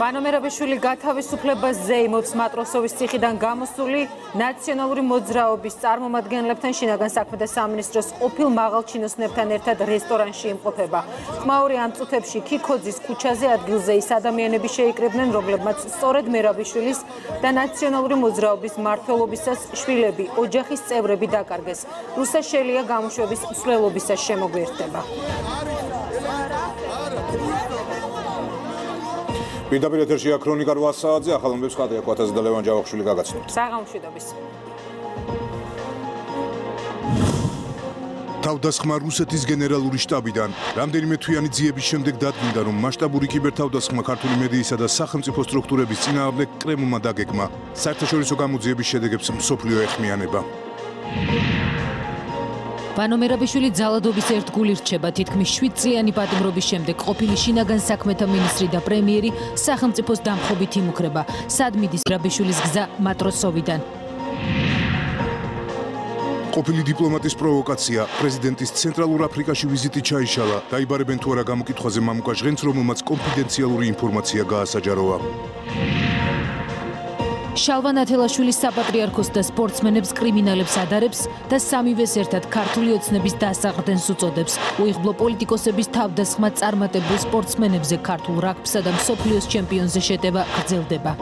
ბანომერაბიშვილი გათავისუფლებას ზეიმობს მატროსოვის ციხიდან გამოსული ნაციონალური მოძრაობის წარმომადგენლებთან შინაგან საქმეთა სამინისტროს ყოფილ მაღალჩინოსნებთან ერთად რესტორანში იმყოფება. ხმაური ამ წუთებში ქიქოძის ქუჩაზე ადგილზე ის ადამიანები შეიკრიბნენ, რომლებმაც სწორედ მერაბიშვილის და ნაციონალური მოძრაობის მართლობისას შვილები, ოჯახის წევრები დაკარგეს. რუსაშელია გამოშვების მსვლელობისას შემოგვერთება. პირდაპირ ეთერშია ქრონიკა 8 საათზე ახალ მომბებს ხატია კვათაზე და ლევან ჯავახიშვილი გაგაცნობთ. საღამოშვიდობის. თავდასხმა რუსეთის გენერალური შტაბიდან რამდენიმე თვიანი ძიების შემდეგ დადგინდა რომ მასშტაბური კიბერთავდასხმა ქართული მედიისა და სახელმწიფო სტრუქტურების წინააღმდეგ კრემლმა დაგეგმა საერთაშორისო გამოძიების შედეგებს მსოფლიო ეხმიანება ბანომერაბიშვილი ძალადობის ერთგული რჩება თითქმის 7 წლიანი პატიმრობის შემდეგ ყოფილი შინაგან საქმეთა მინისტრი და პრემიერი სახელმწიფოს დამხობით იმუქრება. სადმიდის რაბიშვილის გზა მატროსოვიდან? ყოფილი დიპლომატის პროვოკაცია. პრეზიდენტის ცენტრალურ აფრიკაში ვიზიტი ჩაიშალა. დაიბარებენ თუ არა გამოკითხვაზე მამუკა ჟღენც რომელმაც კონფიდენციალური ინფორმაცია გაასაჯაროა შალვა ნათელაშვილის საპატრიარქოს და სპორტსმენებს კრიმინალებს ადარებს და სამივეს ერთად ქართული ოცნების დასაყრდენს უწოდებს. უიღბლო პოლიტიკოსების თავდასხმა წარმატებულ სპორტსმენებზე ქართულ რაგბსა და მსოფლიოს ჩემპიონზე შეტევა გრძელდება.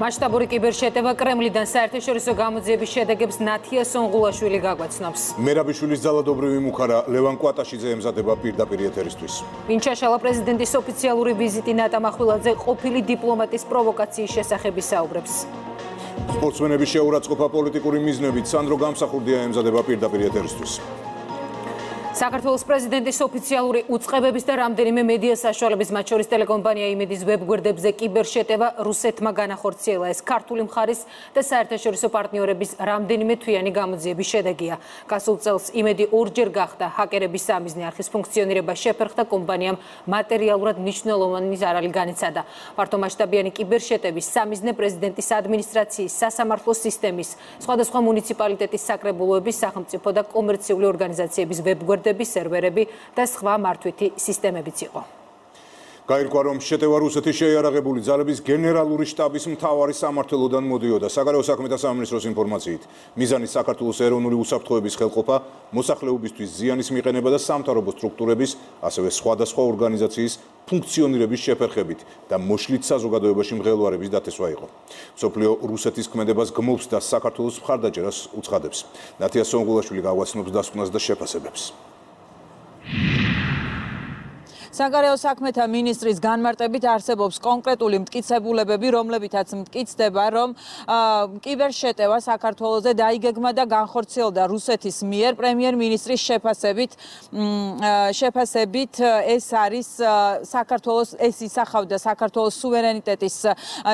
მასშტაბური კიბერშეტევა კრემლიდან საერთაშორისო გამოძიების შედეგებს ნათია სონღულაშვილი გაგვაცნობს. მერაბიშვილის ძალადობრივი მუხარა ლევან კვატაშიძე ემზადება პირდაპირ ეთერისთვის. ვინჩაშალა პრეზიდენტის ოფიციალური ვიზიტი ნატამახვილაძე ყოფილი დიპლომატის პროვოკაციის შესახებ ისაუბრებს. სპორტსმენების შეურაცხყოფა პოლიტიკური მიზნებით სანდრო გამსახურდია ემზადება პირდაპირ ეთერისთვის. საქართველოს პრეზიდენტის ოფიციალური უწყებების და რამდენიმე მედია საშუალების მათ შორის ტელეკომპანია იმედის ვებგვერდებზე კიბერშეტევა რუსეთმა განახორციელა ეს ქართული მხარის და საერთაშორისო პარტნიორების რამდენიმე თვიანი გამოძიების შედეგია. გასულ წელს იმედი ორჯერ გახდა ჰაკერების სამიზნე არხის ფუნქციონირება შეფერხდა კომპანიამ მატერიალურად მნიშვნელოვანი ზარალი განიცადა. ფართომასშტაბიანი კიბერშეტევის სამიზნე პრეზიდენტის ადმინისტრაციის სასამართლო სისტემის სხვადასხვა მუნიციპალიტეტის საკრებულოების სახელმწიფო და კომერციული ორგანიზაციების ვებგვერდებზე სერვერები, სერვერები და სხვა მართვითი სისტემებიც იყო. გაირკვა რომ შეტევა რუსეთის შეიარაღებული ძალების გენერალური შტაბის მთავარი სამართლოდან მოდიოდა. საგარეო საქმეთა სამინისტროს ინფორმაციით, მიზანი საქართველოს ეროვნული უსაფრთხოების ხელყოფა, მოსახლეობისთვის ზიანის მიყენება და სამთავრობო სტრუქტურების, ასევე სხვადასხვა ორგანიზაციის ფუნქციონირების შეფერხებით და მოშლით საზოგადოებაში მღელვარების დათესვა იყო. სოფლიო რუსეთის ქმედებას გმობს და საქართველოს მხარდაჭერას უცხადებს. ნათია სონგულაშვილი გავაცნობს დასკვნას და შეფასებებს. Yeah. საგარეო საქმეთა მინისტრის განმარტებით არსებობს კონკრეტული მტკიცებულებები, რომლებითაც მტკიცდება, რომ კიბერშეტევა საქართველოსზე დაიგეგმა და განხორციელდა რუსეთის მიერ პრემიერ-მინისტრის შეფასებით. შეფასებით ეს არის საქართველოს ეს ისახავდა საქართველოს სუვერენიტეტის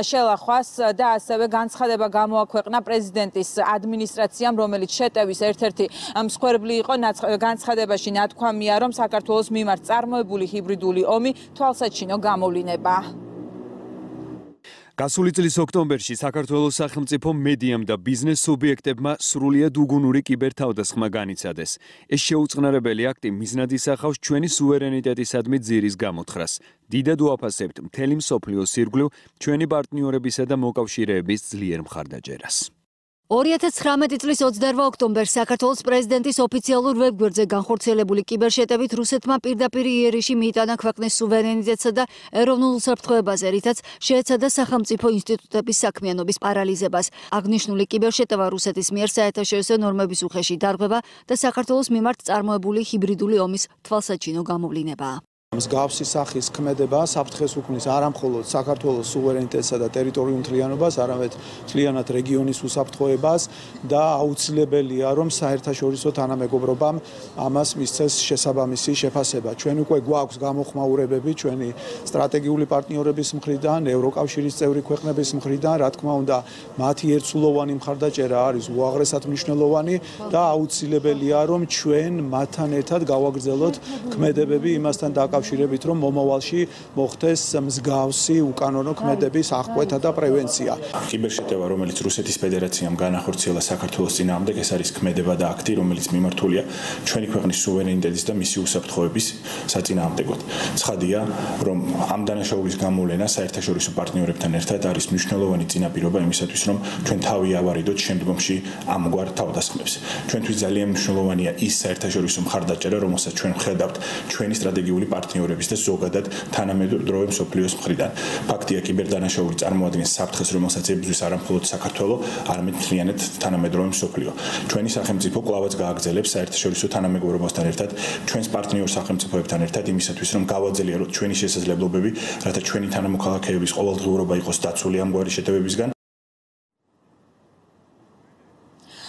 შელახვას და ასევე განცხადება გამოაქვეყნა პრეზიდენტის ადმინისტრაციამ, რომელიც შეტევის ერთ-ერთი მსხვერპლი იყო განცხადებაში ნათქვამია, რომ საქართველოს მიმართ წარმოებული ჰიბრიდული ომი თვალსაჩინო გამოვლინება. გასული წლის ოქტომბერში საქართველოს სახელმწიფო მედიამ და ბიზნეს სუბიექტებმა სრულიად უგუნური კიბერთავდასხმა განიცადეს. ეს შეუწყნარებელი აქტი მიზნად ისახავს ჩვენი სუვერენიტეტისადმი ძირის გამოთხრას. დიდად უაფასებთ მთელი მსოფლიოს ირგვლივ ჩვენი პარტნიორებისა და მოკავშირეების ძლიერ მხარდაჭერას. 2019 წლის 28 ოქტომბერს საქართველოს პრეზიდენტის ოფიციალურ ვებგვერდზე განხორციელებული კიბერშეტევით რუსეთმა პირდაპირ იერიში მიიტანა ქვეყნის სუვერენიტეტსა და ეროვნულ უსაფრთხოებაზე, რითაც შეეცადა სახელმწიფო ინსტიტუტების საქმიანობის პარალიზებას. აღნიშნული კიბერშეტევა რუსეთის მიერ საერთაშორისო ნორმების უხეში დარღვევა და საქართველოს მიმართ წარმოებული ჰიბრიდული ომის თვალსაჩინო გამოვლინებაა. მსგავსი სახის ქმედება საფრთხეს უქმნის არამხოლოდ საქართველოს სუვერენიტეტსა და ტერიტორიულ მთლიანობას, არამედ მთლიანად რეგიონის უსაფრთხოებას და აუცილებელია, რომ საერთაშორისო თანამეგობრობამ ამას მისცეს შესაბამისი შეფასება. ჩვენ უკვე გვაქვს გამოხმაურებები ჩვენი სტრატეგიული პარტნიორების მხრიდან, ევროკავშირის წევრი ქვეყნების მხრიდან, რა თქმა უნდა, მათი ერთსულოვანი მხარდაჭერა არის უაღრესად მნიშვნელოვანი და აუცილებელია, რომ ჩვენ მათთან ერთად გავაგრძელოთ ქმედებები იმასთან დაკავშირებით დაკავშირებით, რომ მომავალში მოხდეს მსგავსი უკანონო ქმედების აღკვეთა და პრევენცია. კიბერშეტევა, რომელიც რუსეთის ფედერაციამ განახორციელა საქართველოს წინააღმდეგ, ეს არის ქმედება და აქტი, რომელიც მიმართულია ჩვენი ქვეყნის სუვერენიტეტის და მისი უსაფრთხოების საწინააღმდეგოდ. ცხადია, რომ ამ დანაშაულის გამოვლენა საერთაშორისო პარტნიორებთან ერთად არის მნიშვნელოვანი წინაპირობა იმისათვის, რომ ჩვენ თავი ავარიდოთ შემდგომში ამგვარ თავდასხმებს. ჩვენთვის ძალიან მნიშვნელოვანია ის საერთაშორისო მხარდაჭერა, რომელსაც ჩვენ ვხედავთ ჩვენი სტრატეგიული პარტნიორების და ზოგადად თანამედროვე მსოფლიოს მხრიდან. ფაქტია, კიბერდანაშაული წარმოადგენს საფრთხეს, რომელსაც ებრძვის არა მხოლოდ საქართველოს, არამედ მთლიანად თანამედროვე მსოფლიო. ჩვენი სახელმწიფო კლავაც გააგრძელებს საერთაშორისო თანამეგობრობასთან ერთად ჩვენს პარტნიორ სახელმწიფოებთან ერთად იმისათვის, რომ გავაძლიეროთ ჩვენი შესაძლებლობები, რათა ჩვენი თანამოქალაქეების ყოველდღიურობა იყოს დაცული ამგვარი შეტევებისგან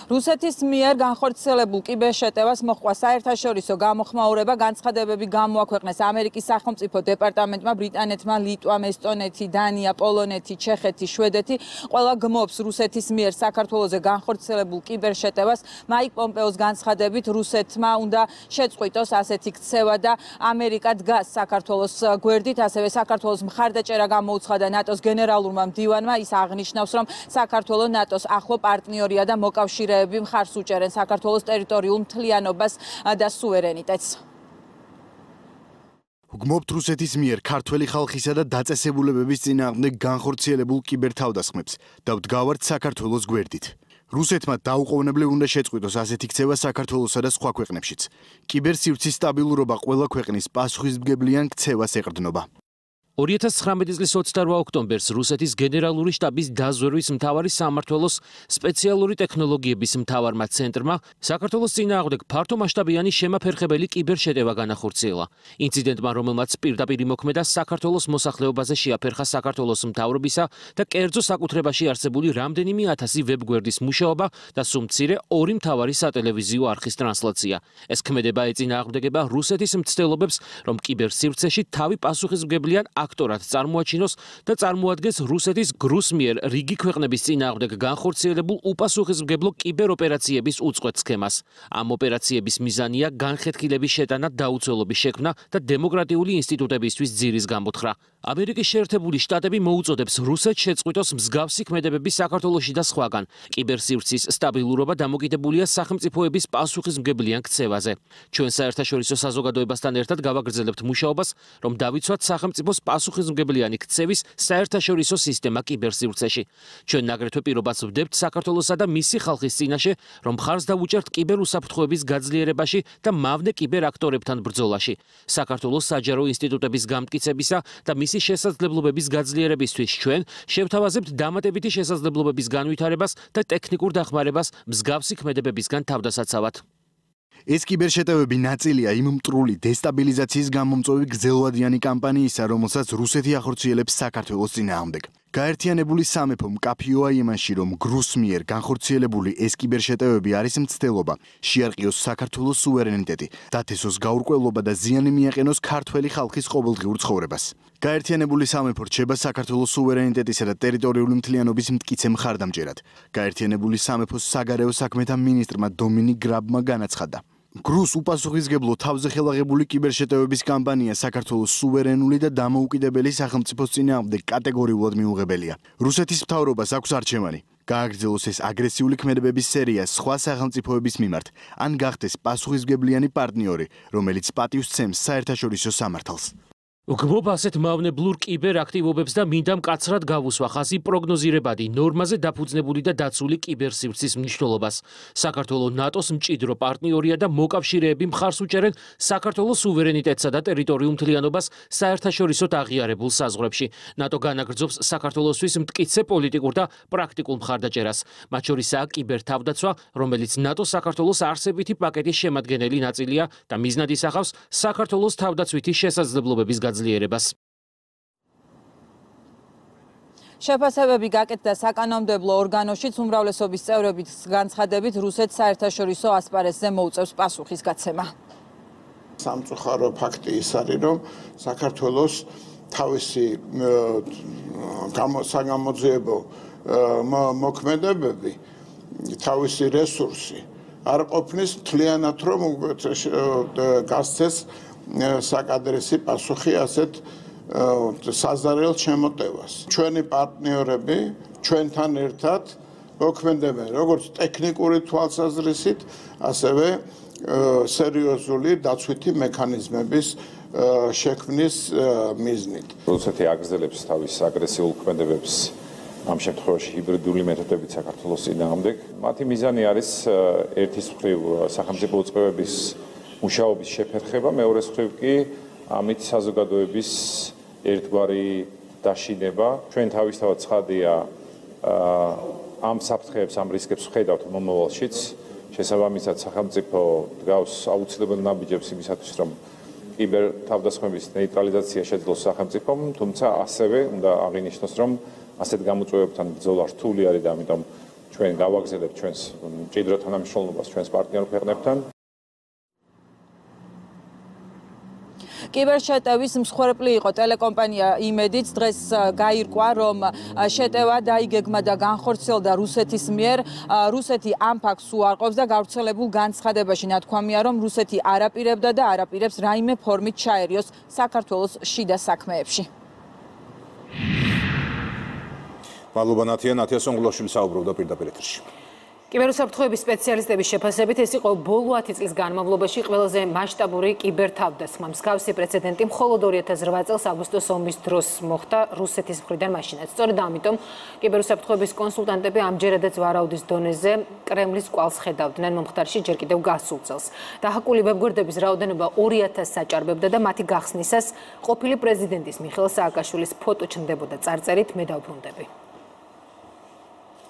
რუსეთის მიერ განხორციელებულ კიბერშეტევას მოხდა საერთაშორისო გამოხმაურება განცხადებები გამოაქვეყნეს ამერიკის სახელმწიფო დეპარტამენტმა ბრიტანეთმა ლიტვამ ესტონეთი დანია პოლონეთი ჩეხეთი შვედეთი. ყველა გმობს რუსეთის მიერ საქართველოსზე განხორციელებულ კიბერშეტევას მაიკ პომპეოს განცხადებით რუსეთმა უნდა შეწყვიტოს ასეთი ქცევა და ამერიკა დგას საქართველოს გვერდით. ასევე საქართველოს მხარდაჭერა გამოუცხადა ნატოს გენერალურმა მდივანმა. ის აღნიშნავს რომ საქართველოს ნატოს ახლო პარტნიორია და მოკავშირე ძალები მხარს უჭერენ საქართველოს ტერიტორიულ მთლიანობას და სუვერენიტეტს. გმობთ რუსეთის მიერ ქართველი ხალხისა და დაწესებულებების წინააღმდეგ განხორციელებულ კიბერთავდასხმებს და ვდგავართ საქართველოს გვერდით. რუსეთმა დაუყოვნებლივ უნდა შეწყვიტოს ასეთი ქცევა საქართველოსა და სხვა ქვეყნებშიც. კიბერსივრცის სტაბილურობა ყველა ქვეყნის პასუხისმგებლიან ქცევას ეყრდნობა. 2019 წლის 28 ოქტომბერს რუსეთის გენერალური შტაბის დაზვერვის მთავარი სამმართველოს სპეციალური ტექნოლოგიების მთავარმა ცენტრმა საქართველოს წინააღმდეგ ფართომასშტაბიანი შემაფერხებელი კიბერშეტევა განახორციელა. ინციდენტმა, რომელმაც პირდაპირ იმოქმედა საქართველოს მოსახლეობაზე შეაფერხა საქართველოს მთავრობისა და კერძო საკუთრებაში არსებული რამდენიმე ათასი ვებგვერდის მუშაობა და სუმცირე ორი მთავარი სატელევიზიო არხის ტრანსლაცია. ეს ქმედება ეწინააღმდეგება რუსეთის მცდელობებს, რომ კიბერსივრცეში თავი პასუხისმგებლიან ფაქტორად წარმოაჩინოს და წარმოადგენს რუსეთის გრუსმიერ რიგი ქვეყნების წინააღმდეგ განხორციელებულ უპასუხისმგებლო კიბეროპერაციების უწყვეტ სქემას. ამ ოპერაციების მიზანია განხეთქილების შეტანა დაუცველობის შექმნა და დემოკრატიული ინსტიტუტებისთვის ძირის გამოთხრა. ამერიკის შეერთებული შტატები მოუწოდებს რუსეთს შეწყვიტოს მსგავსი ქმედებები საქართველოსში და სხვაგან. კიბერსივრცის სტაბილურობა დამოკიდებულია სახელმწიფოების პასუხისმგებლიან ქცევაზე. ჩვენ საერთაშორისო საზოგადოებასთან ერთად გავაგრძელებთ მუშაობას, რომ დავიცვათ სახელმწიფოს პასუხისმგებლიანი ქცევის საერთაშორისო სისტემა კიბერსივრცეში. ჩვენ აგრეთვე პირობას ვდებთ საქართველოსა და მისი ხალხის წინაშე, რომ ხარს დაუჭერთ კიბერუსაფრთხოების გაძლიერებაში და მავნე კიბერაქტორებთან ბრძოლაში. საქართველოს საჯარო ინსტიტუტების გამტკიცებისა და მისი შესაძლებლობების გაძლიერებისთვის ჩვენ შევთავაზებთ დამატებითი შესაძლებლობების განვითარებას და ტექნიკურ დახმარებას მსგავსი ქმედებებისგან თავდასაცავად. ეს კიბერშეტევები ნაწილია იმ მტრული დესტაბილიზაციის გამომწვევი გზელვადიანი კამპანიისა, რომელსაც რუსეთი ახორციელებს საქართველოს წინააღმდეგ. გაერთიანებული სამეფო მკაფიოა იმაში, რომ გრუსმიერ განხორციელებული ეს კიბერშეტევები არის მცდელობა, შეარყიოს საქართველოს სუვერენიტეტი, დათესოს გაურკვევლობა და ზიანი მიაყენოს ქართველი ხალხის ყოველდღიურ ცხოვრებას. გაერთიანებული სამეფო რჩება საქართველოს სუვერენიტეტისა და ტერიტორიული მთლიანობის მტკიცე მხარდამჭერად. გაერთიანებული სამეფოს საგარეო საქმეთა მინისტრმა დომინიკ გრაბმა განაცხადა: გრუს უპასუხისგებლო თავზე ხელაღებული კიბერშეტევების კამპანია საქართველოს სუვერენული და დამოუკიდებელი სახელმწიფოს წინააღმდეგ კატეგორიულად მიუღებელია. რუსეთის მთავრობას აქვს არჩევანი: გააგრძელოს ეს აგრესიული ქმედებების სერია სხვა სახელმწიფოების მიმართ, ან გახდეს პასუხისგებლიანი პარტნიორი, რომელიც პატივს ცემს საერთაშორისო სამართალს. გმობ ასეთ მავნებლურ კიბერაქტივობებს და მინდა მკაცრად გავუსვა ხაზი პროგნოზირებადი ნორმაზე დაფუძნებული და დაცული კიბერსივრცის მნიშვნელობას. საქართველოს ნატოს მჭიდრო პარტნიორია და მოკავშირეები მხარს უჭერენ საქართველოს სუვერენიტეტსა და ტერიტორიულ მთლიანობას საერთაშორისო აღიარებულ საზღვრებში. ნატო განაგრძობს საქართველოსთვის მტკიცე პოლიტიკურ და პრაქტიკულ მხარდაჭერას. მათ შორისაა კიბერთავდაცვა, რომელიც ნატო საქართველოს არსებითი პაკეტის შემადგენელი ნაწილია და მიზნად ისახავს საქართველოს თავდაცვითი შესაძლებლობების გაზ გაძლიერებას. შეფასებები გაკეთდა საკანონმდებლო ორგანოშიც უმრავლესობის წევრების განცხადებით რუსეთს საერთაშორისო ასპარესზე მოუწევს პასუხის გაცემა. სამწუხარო ფაქტი ის არის, რომ საქართველოს თავისი გამოსაგამოძიებო მოქმედებები თავისი რესურსი არ ყოფნის მთლიანად რომ გასცეს საკადრესი პასუხი ასეთ საზარელ შემოტევას. ჩვენი პარტნიორები ჩვენთან ერთად მოქმედებენ როგორც ტექნიკური თვალსაზრისით, ასევე სერიოზული დაცვითი მექანიზმების შექმნის მიზნით. რუსეთი აგრძელებს თავის აგრესიულ ქმედებებს ამ შემთხვევაში ჰიბრიდული მეთოდებით საქართველოს წინააღმდეგ. მათი მიზანი არის ერთის მხრივ სახელმწიფო უწყებების მუშაობის შეფერხება, მეორეს მხრივ კი ამით საზოგადოების ერთგვარი დაშინება. ჩვენ თავისთავად ცხადია ამ საფრთხეებს, ამ რისკებს ვხედავთ მომავალშიც. შესაბამისად სახელმწიფო დგავს აუცილებელ ნაბიჯებს იმისათვის, რომ კიბერ თავდასხმების ნეიტრალიზაცია შეძლოს სახელმწიფომ, თუმცა ასევე უნდა აღინიშნოს, რომ ასეთ გამოწვევებთან ბრძოლა რთული არის და ამიტომ ჩვენ გავაგზავნებთ ჩვენს მჭიდრო თანამშრომლობას ჩვენს პარტნიორ ქვეყნებთან. კიბერშეტევის მსხვერპლი იყო. ტელეკომპანია იმედიც დღეს გაირკვა რომ შეტევა დაიგეგმა და განხორციელდა რუსეთის მიერ რუსეთი ამ ფაქტს უარყოფს და გავრცელებულ განცხადებაში ნათქვამია რომ რუსეთი არაპირებდა და არაპირებს რაიმე ფორმით ჩაერიოს საქართველოს შიდა საქმეებში. მადლობა ნათია ნათია სონგულაშვილი საუბრობდა პირდაპირ ეთერში კიბერუსაფრთხოების სპეციალისტების შეფასებით ეს იყო ბოლო 10 წლის განმავლობაში ყველაზე მასშტაბური კიბერთავდასხმა. მსგავსი პრეცედენტი მხოლოდ 2008 წელს აგვისტოს ომის დროს მოხდა რუსეთის მხრიდან მაშინაც. სწორედ ამიტომ კიბერუსაფრთხოების კონსულტანტები ამჯერადაც ვარაუდის დონეზე კრემლის კვალს ხედავდნენ მომხდარში ჯერ კიდევ გასულ წელს. დაჰაკული ვებგვერდების რაოდენობა 2000 საჭარბებდა და მათი გახსნისას ყოფილი პრეზიდენტის მიხეილ სააკაშვილის ფოტო ჩნდებოდა წარწერით მე დავბრუნდები.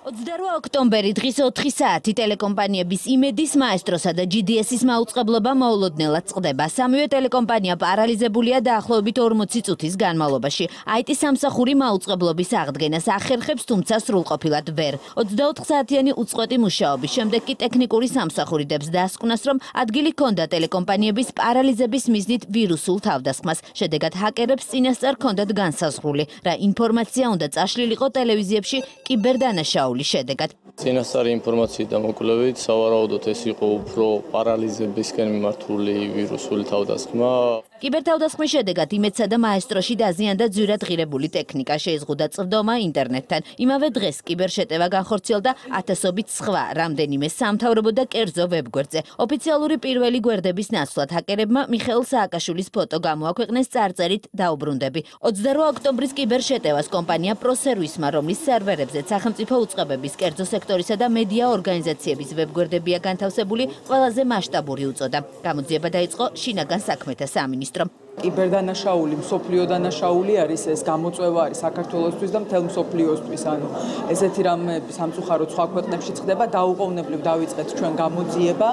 28 ოქტომბერი დღის 4 საათი ტელეკომპანიების იმედის მაესტროსა და GDS-ის მაუწყებლობა მოულოდნელად წყდება. სამივე ტელეკომპანია პარალიზებულია დაახლოებით 40 წუთის განმავლობაში. IT სამსახური მაუწყებლობის აღდგენას ახერხებს, თუმცა სრულყოფილად ვერ. 24 საათიანი უწყვეტი მუშაობის შემდეგ კი ტექნიკური სამსახური დებს დასკვნას, რომ ადგილი ჰქონდა ტელეკომპანიების პარალიზების მიზნით ვირუსულ თავდასხმას. შედეგად ჰაკერებს წინასწარ ჰქონდათ განსაზღვრული, რა ინფორმაცია უნდა წაშლილიყო ტელევიზიებში კიბერდანაშაული გარკვეული შედეგად. წინასწარი ინფორმაციით და მოკვლევით სავარაუდოდ ეს იყო უფრო პარალიზებისკენ მიმართული ვირუსული თავდასხმა. კიბერთავდასხმის შედეგად იმეცსა და მაესტროში დაზიანდა ძვირად ღირებული ტექნიკა, შეიზღუდა წვდომა ინტერნეტთან. იმავე დღეს კიბერშეტევა განხორციელდა ათასობით სხვა რამდენიმე სამთავრობო და კერძო ვებგვერდზე. ოფიციალური პირველი გვერდების ნაცვლად ჰაკერებმა მიხეილ სააკაშვილის ფოტო გამოაქვეყნეს წარწერით დაუბრუნდები. 28 ოქტომბრის კიბერშეტევას კომპანია პროსერვისმა, რომლის სერვერებზე სახელმწიფო უწყებების კერძო სექტორისა და მედია ორგანიზაციების ვებგვერდებია განთავსებული, ყველაზე მასშტაბური უწოდა. გამოძიება დაიწყო შინაგან საქმეთა სამინისტროს სამინისტრომ. კიბერდანაშაული, მსოფლიო დანაშაული არის ეს გამოწვევა არის საქართველოსთვის და მთელ მსოფლიოსთვის. ანუ ესეთი რამე სამწუხაროდ სხვა ქვეყნებში ხდება, დაუყოვნებლივ დავიწყეთ ჩვენ გამოძიება.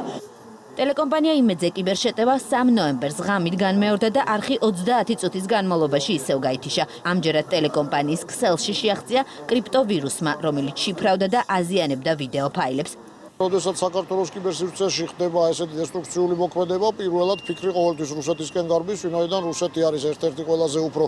ტელეკომპანია იმედზე კიბერშეტევა 3 ნოემბერს ღამით განმეორდა და არხი 30 წუთის განმავლობაში ისევ გაითიშა. ამჯერად ტელეკომპანიის ქსელში შეაღწია კრიპტოვირუსმა, რომელიც შიფრავდა და აზიანებდა ვიდეო ფაილებს. როდესაც საქართველოს კიბერსივრცეში ხდება ესეთი დესტრუქციული მოქმედება, პირველად ფიქრი ყოველთვის რუსეთისკენ გარბის, ვინაიდან რუსეთი არის ერთ-ერთი ყველაზე უფრო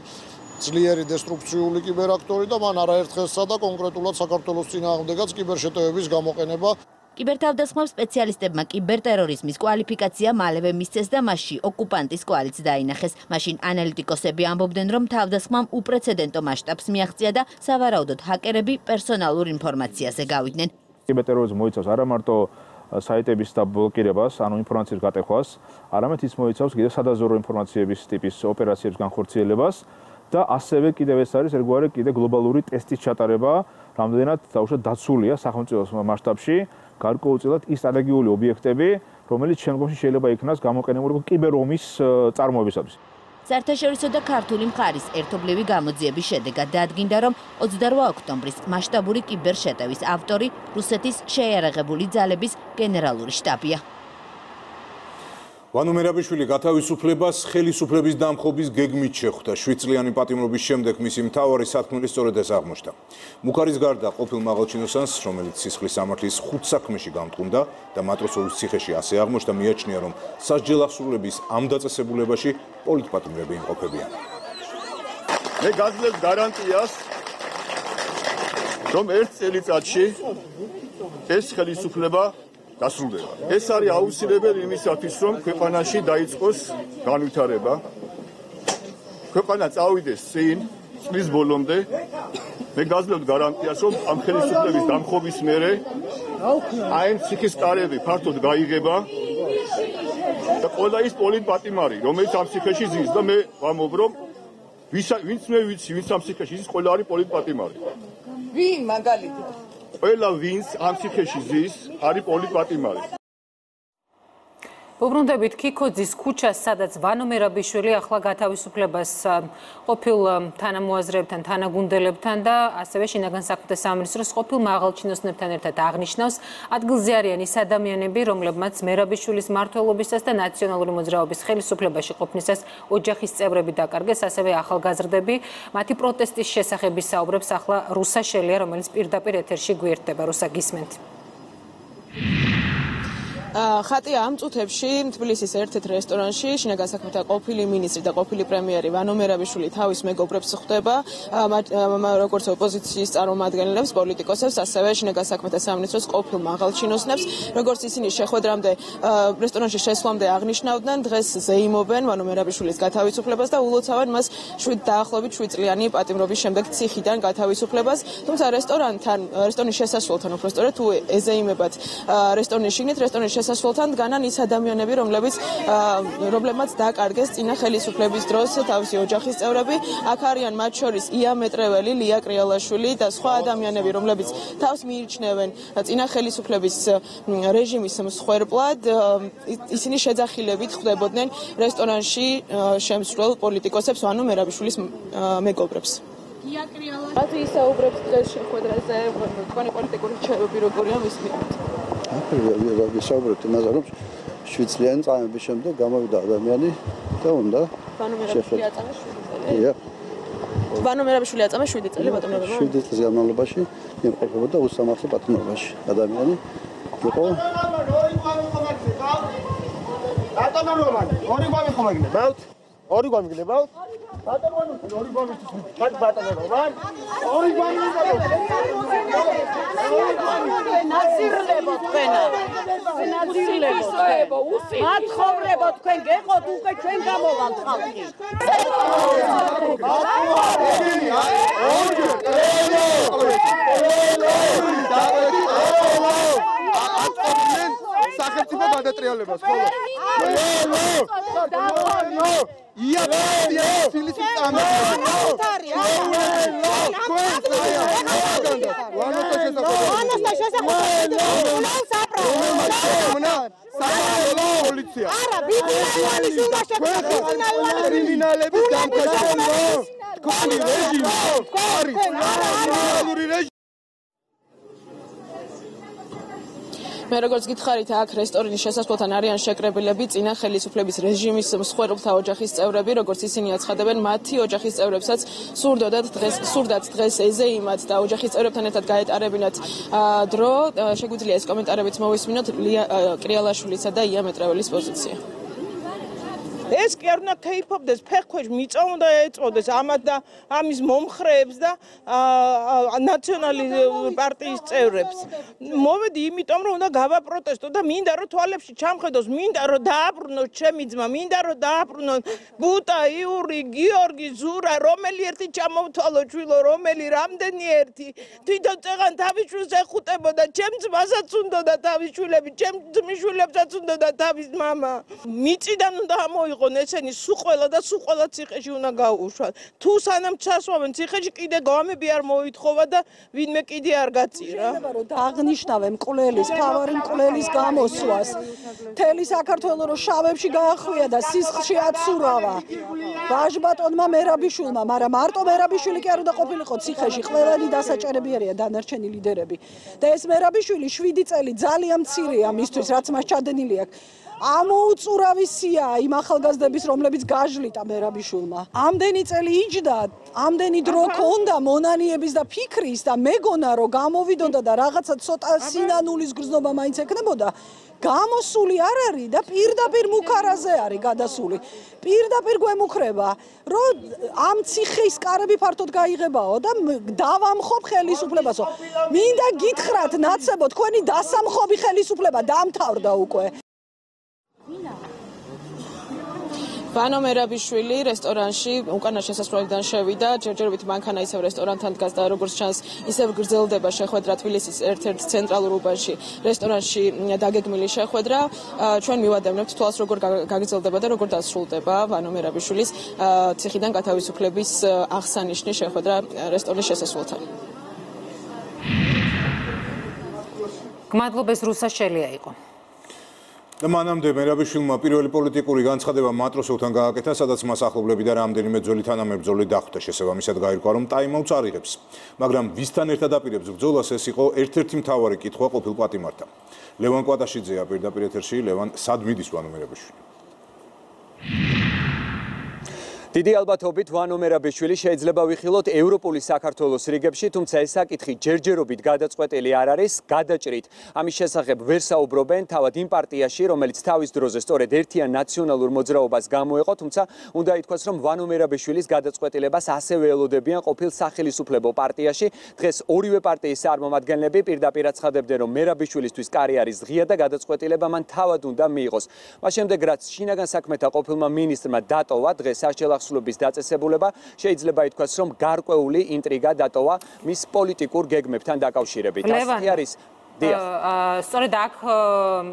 ძლიერი დესტრუქციული კიბერაქტორი და მან არაერთხელსა და კონკრეტულად საქართველოს წინააღმდეგაც კიბერშეტევების გამოყენება კიბერთავდასხმის სპეციალისტებმა კიბერტერორიზმის კვალიფიკაცია მალევე მისცეს და მასში ოკუპანტის კვალიც დაინახეს. მაშინ ანალიტიკოსები ამბობდნენ, რომ თავდასხმამ უპრეცედენტო მასშტაბს მიაღწია და სავარაუდოდ ჰაკერები პერსონალურ ინფორმაციაზე გავიდნენ. კიბერტერორიზმი მოიცავს არა მარტო საიტების დაბლოკირებას, ანუ ინფორმაციის გატეხვას, არამედ ის მოიცავს კიდევ სადაზორო ინფორმაციების ტიპის ოპერაციების განხორციელებას და ასევე კიდევ ეს არის ერთგვარი კიდე გლობალური ტესტის ჩატარება, რამდენად დაუშვათ დაცულია სახელმწიფო მასშტაბში გარკვეულწილად ის სტრატეგიული ობიექტები, რომელიც შემდგომში შეიძლება იქნას გამოყენებული კიბერომის წარმოებისათვის. საერთაშორისო და ქართული მხარის ერთობლივი გამოძიების შედეგად დაადგინდა, რომ 28 ოქტომბრის მასშტაბური კიბერშეტევის ავტორი რუსეთის შეიარაღებული ძალების გენერალური შტაბია. ვანო მერაბიშვილი გათავისუფლებას ხელისუფლების დამხობის გეგმით შეხვდა. შვიდწლიანი პატიმრობის შემდეგ მისი მთავარი საქმე სწორედ ეს აღმოჩნდა. მუხარის გარდა ყოფილ მაღალჩინოსანს, რომელიც სისხლის სამართლის ხუთ საქმეში გამტყუნდა და მატროსოვის ციხეში ასე აღმოჩნდა, მიაჩნია, რომ სასჯელ აღსრულების ამ დაწესებულებაში პოლიტპატიმრები იმყოფებიან. მე გაძლევ გარანტიას, რომ ერთ წელიწადში ეს ხელისუფლება დასრულდება. ეს არის აუცილებელი იმისათვის, რომ ქვეყანაში დაიწყოს განვითარება. ქვეყანა წავიდეს წინ წლის ბოლომდე. მე გაძლევთ გარანტიას, რომ ამ ხელისუფლების დამხობის მერე აი ამ ციხის კარები ფართოდ გაიგება. და ყველა ის პოლიტპატიმარი, რომელიც ამ ციხეში ზის და მე ვამობ, რომ ვინც მე ვიცი, ვინც ამ ციხეში ზის, ყველა არის პოლიტპატიმარი. ვინ მაგალითად? ყველა ვინც ამ ციხეში ზის, არის პოლიტპატიმარი. უბრუნდებით ქიქოძის ქუჩას, სადაც ვანო მერაბიშვილი ახლა გათავისუფლებას ყოფილ თანამოაზრეებთან, თანაგუნდელებთან და ასევე შინაგან საქმეთა სამინისტროს ყოფილ მაღალჩინოსნებთან ერთად აღნიშნავს, ადგილზე არიან ის ადამიანები, რომლებმაც მერაბიშვილის მართლობისას და ნაციონალური მოძრაობის ხელისუფლებაში ყოფნისას ოჯახის წევრები დაკარგეს, ასევე ახალგაზრდები, მათი პროტესტის შესახებ საუბრებს ახლა რუსა შელია, რომელიც პირდაპირ ეთერში გვერდება, რუსა გისმენთ. ხატია ამ წუთებში თბილისის ერთ-ერთ რესტორანში შინაგან საქმეთა ყოფილი მინისტრი და ყოფილი პრემიერი ვანო მერაბიშვილი თავის მეგობრებს ხვდება როგორც ოპოზიციის წარმომადგენლებს, პოლიტიკოსებს, ასევე შინაგან საქმეთა სამინისტროს ყოფილ მაღალჩინოსნებს, როგორც ისინი შეხვედრამდე რესტორანში შესვლამდე აღნიშნავდნენ, დღეს ზეიმობენ ვანო მერაბიშვილის გათავისუფლებას და ულოცავენ მას 7 დაახლოებით 7 წლიანი პატიმრობის შემდეგ ციხიდან გათავისუფლებას, თუმცა რესტორანთან, რესტორნის შესასვლელთან უფრო სწორედ თუ ეზეიმებათ რესტორნის შიგნით, რესტორნის შესასვლელთან დგანან ის ადამიანები, რომლებიც რომლებმაც დაკარგეს წინა ხელისუფლების დროს თავისი ოჯახის წევრები. აქ არიან მათ შორის ია მეტრეველი, ლია კრიალაშვილი და სხვა ადამიანები, რომლებიც თავს მიიჩნევენ წინა ხელისუფლების რეჟიმის მსხვერპლად. ისინი შეძახილებით ხვდებოდნენ რესტორანში შემსრულელ პოლიტიკოსებს, ანუ მერაბიშვილის მეგობრებს. ია კრიალაშვილი მათ ისაუბრებს დღეს შეხვედრაზე, თქვენი პოლიტიკური რჩევები როგორია მის მიმართ? ვისაუბრებთ იმაზე, რომ შვიცლიანი წამების შემდეგ გამოვიდა ადამიანი და უნდა შეხვედრა აწამე 7 წელი. ბანო მერაბიშვილი აწამე 7 წელი პატიმრობაში. 7 წელი განმავლობაში იმყოფებოდა უსამართლო პატიმრობაში. ადამიანი იყო რატომ არ მომაგ? ორი გვამი ხომ აგინებავთ? ორი გვამი გინებავთ? ბატონო, ორი თვითონ. ხარ ბატონო, ვარ? ორი გვამი ნაცირლებო თქვენა. ნაცირლებო. მათხოვრებო თქვენ გეყოთ უკვე ჩვენ გამოვალთ ხალხი. სახელმწიფო გადატრიალებას ხოლო. ია ია ფილის წამი. ვანოს შესაძლებელი. ვანოს შესაძლებელი. საერთო პოლიცია. არა, ბიბლიანის უნდა კრიმინალების დამქაშება. თქვენი რეჟიმი. არის კრიმინალური რეჟიმი. მე როგორც გითხარით აქ რესტორნის შესასვლელთან არიან შეკრებილები წინა ხელისუფლების რეჟიმის მსხვერპლთა ოჯახის წევრები როგორც ისინი აცხადებენ მათი ოჯახის წევრებსაც სურდოდათ დღეს სურდათ დღეს ეზეიმათ და ოჯახის წევრებთან ერთად გაეტარებინათ. დრო შეგვიძლია ეს კომენტარებიც მოვისმინოთ კრიალაშვილისა და იამეტრეველის პოზიცია ეს კი არ უნდა ქეიფობდეს, ფეხქვეშ მიწაუნდა ეწოდეს ამათ და ამის მომხრეებს და ნაციონალური პარტიის წევრებს. მოვედი იმიტომ რომ უნდა გავაპროტესტო და მინდა რომ თვალებში ჩამხედოს, მინდა რომ დააბრუნოს ჩემი ძმა, მინდა რომ დააბრუნოს ბუტა, იური, გიორგი, ზურა, რომელი ერთი ჩამოვთვალო ჩვილო, რომელი რამდენი ერთი. თვითონ წეღან თავის შვილს ეხუტებოდა, ჩემ ძმასაც უნდოდა თავის შვილები, ჩემ ძმიშვილებსაც უნდოდა თავის მამა. მიწიდან უნდა ამოიღო იყონ ესენი სუ ყველა და სუ ყველა ციხეში უნდა გაუშვათ. თუ სანამ ჩასვავენ ციხეში კიდე გამები არ მოითხოვა და ვინმე კიდე არ გაწირა. შეიძლება რომ დააღნიშნავენ მკვლელის, თავარი მკვლელის გამოსვას. თელი საქართველოს რო შავებში გაახვია და სისხლში აცურავა. ვაჟბატონმა მერაბიშვილმა, მაგრამ მარტო მერაბიშვილი კი არ უნდა ყოფილიყო ციხეში, ყველანი დასაჭერები არიან დანარჩენი ლიდერები. და ეს მერაბიშვილი 7 წელი ძალიან მცირეა მისთვის, რაც მას ჩადენილი აქვს. ამოუწურავისია იმ ახალგაზრდების რომლებიც გაჟლიტა მერაბიშულმა ამდენი წელი იჯდა ამდენი დრო ქონდა მონანიების და ფიქრის და მეგონა რომ გამოვიდოდა და რაღაცა ცოტა სინანულის გრძნობა მაინც ეკნებოდა გამოსული არ არის და პირდაპირ მუქარაზე არის გადასული. პირდაპირ გვემუქრება, რომ ამ ციხის კარები ფართოდ გაიღებაო და დავამხობ ხელისუფლებასო. მინდა გითხრათ, ნაცებო, თქვენი დასამხობი ხელისუფლება დამთავრდა უკვე. ვანო მერაბიშვილი რესტორანში უკანა შესასვლელიდან შევიდა, ჯერჯერობით მანქანა ისევ რესტორანთან დგას და როგორც ჩანს, ისევ გრძელდება შეხვედრა თბილისის ერთ-ერთ ცენტრალურ უბანში, რესტორანში დაგეგმილი შეხვედრა. ჩვენ მივადევნებთ თვალს როგორ გაგრძელდება და როგორ დასრულდება ვანო მერაბიშვილის ციხიდან გათავისუფლების აღსანიშნი შეხვედრა რესტორნის შესასვლელთან. გმადლობ ეს რუსა შელია იყო. და მანამდე მერაბიშვილმა პირველი პოლიტიკური განცხადება მატროსოვთან გააკეთა, სადაც მას ახლობლები და რამდენიმე ძველი თანამებრძოლი დახვდა. შესაბამისად გაირკვა, რომ ტაიმაუტს არიღებს. მაგრამ ვისთან ერთად აპირებს ბრძოლას, ეს იყო ერთ-ერთი მთავარი კითხვა ყოფილ პატიმართან. ლევან კვატაშიძეა პირდაპირ ეთერში, ლევან, სად მიდის ვანო მერაბიშვილი? დიდი ალბათობით ვანო მერაბიშვილი შეიძლება ვიხილოთ ევროპული საქართველოს რიგებში, თუმცა ეს საკითხი ჯერჯერობით გადაწყვეტილი არ არის, გადაჭრით. ამის შესახებ ვერ საუბრობენ თავად იმ პარტიაში, რომელიც თავის დროზე სწორედ ერთიან ნაციონალურ მოძრაობას გამოეყო, თუმცა უნდა ითქვას, რომ ვანო მერაბიშვილის გადაწყვეტილებას ასევე ელოდებიან ყოფილ სახელმწიფო პარტიაში. დღეს ორივე პარტიის წარმომადგენლები პირდაპირ აცხადებდნენ, რომ მერაბიშვილისთვის კარიერის ღია და გადაწყვეტილება მან თავად უნდა მიიღოს. მას შემდეგ რაც შინაგან საქმეთა ყოფილმა მინისტრმა დატოვა დღეს საშელახ აღსრულების დაწესებულება. შეიძლება ითქვას რომ გარკვეული ინტრიგა დატოვა მის პოლიტიკურ გეგმებთან დაკავშირებით. ასე არის. აა სწორედ აქ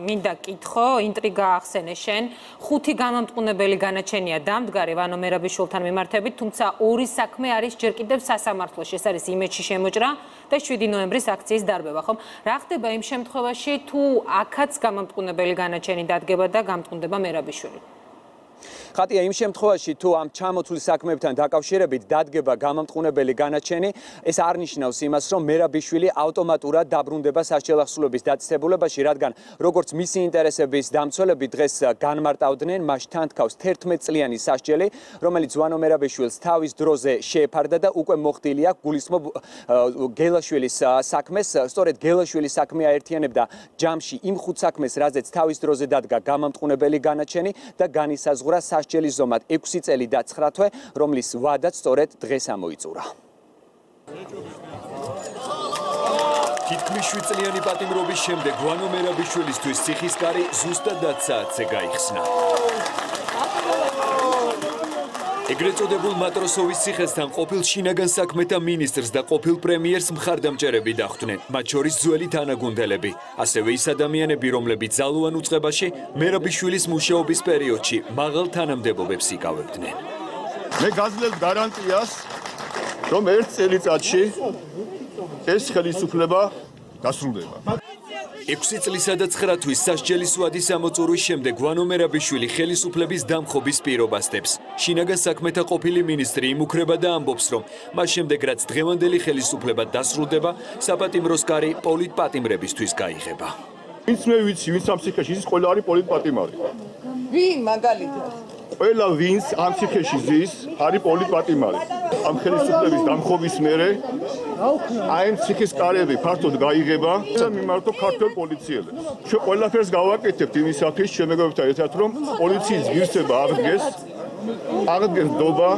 მინდა კითხო ინტრიგა ახსენე შენ. ხუთი გამამტყუნებელი განაჩენია დამდგარი ვანო მერაბიშვილთან მიმართებით თუმცა ორი საქმე არის ჯერ კიდევ სასამართლოში. ეს არის იმეჩი შემოჭრა და 7 ნოემბრის აქციის დარბევა. ხომ რა ხდება იმ შემთხვევაში? თუ აქაც გამამტყუნებელი განაჩენი დადგება და გამტყუნდება მერაბიშვილი ხატია იმ შემთხვევაში თუ ამ ჩამოთვლილ საქმეებთან დაკავშირებით დადგება გამამტყუნებელი განაჩენი ეს არნიშნავს იმას რომ მერაბიშვილი ავტომატურად დაბრუნდება სასჯელახსულობის დაწესებულებაში რადგან როგორც მისი ინტერესების დამცველები დღეს განმარტავდნენ მას თანთქავს 11 წლიანი სასჯელი რომელიც ვანო მერაბიშვილს თავის დროზე შეეფარდა და უკვე მოხდილი აქვს გულისხმობ გელაშვილის საქმეს. სწორედ გელაშვილის საქმე აერთიანებდა ჯამში იმ ხუთ საქმეს რაზეც თავის დროზე დადგა გამამტყუნებელი განაჩენი და განისაზღვრა სასჯელის ზომად 6 წელი და 9 თვე, რომლის ვადაც სწორედ დღეს ამოიწურა. თითქმის 7 წლიანი პატიმრობის შემდეგ ვანო მერაბიშვილისთვის ციხისკარი ზუსტად 10 საათზე გაიხსნა. ეგრეთ წოდებულ მატროსოვის ციხესთან ყოფილ შინაგან საქმეთა მინისტრს და ყოფილ პრემიერს მხარდამჭერები დახვდნენ, მათ შორის ძველი თანაგუნდელები, ასევე ის ადამიანები, რომლებიც ძალუან უწყებაში მერაბიშვილის მუშაობის პერიოდში მაღალ თანამდებობებს იკავებდნენ. მე გაძლევ გარანტიას, რომ ერთ წელიწადში ეს ხელისუფლება დასრულდება. 6 წლისა და 9 თვის სასჯელის ვადის ამოწურვის შემდეგ ვანო მერაბიშვილი ხელისუფლების დამხობის პირობასდებს. შინაგან საქმეთა ყოფილი მინისტრი იმუქრება და ამბობს, რომ მას შემდეგ რაც დღევანდელი ხელისუფლება დასრულდება, საპატიმროს კარი პოლიტპატიმრებისთვის გაიღება. ვინც მე ვიცი, ვინც ამ ციხეში ის ყველა არის პოლიტპატიმარი. ვინ მაგალითად? ყველა ვინც ამ ციხეში ზის არის პოლიტპატიმარი. ამ ხელისუფლების დამხობის მერე აი ამ ციხის კარები ფართოდ გაიღება და მიმართო ქართულ პოლიციელებს. ჩვენ ყველაფერს გავაკეთებთ იმისათვის შემეგობრებთან ერთად რომ პოლიციის ღირსება აღდგეს აღდგეს დობა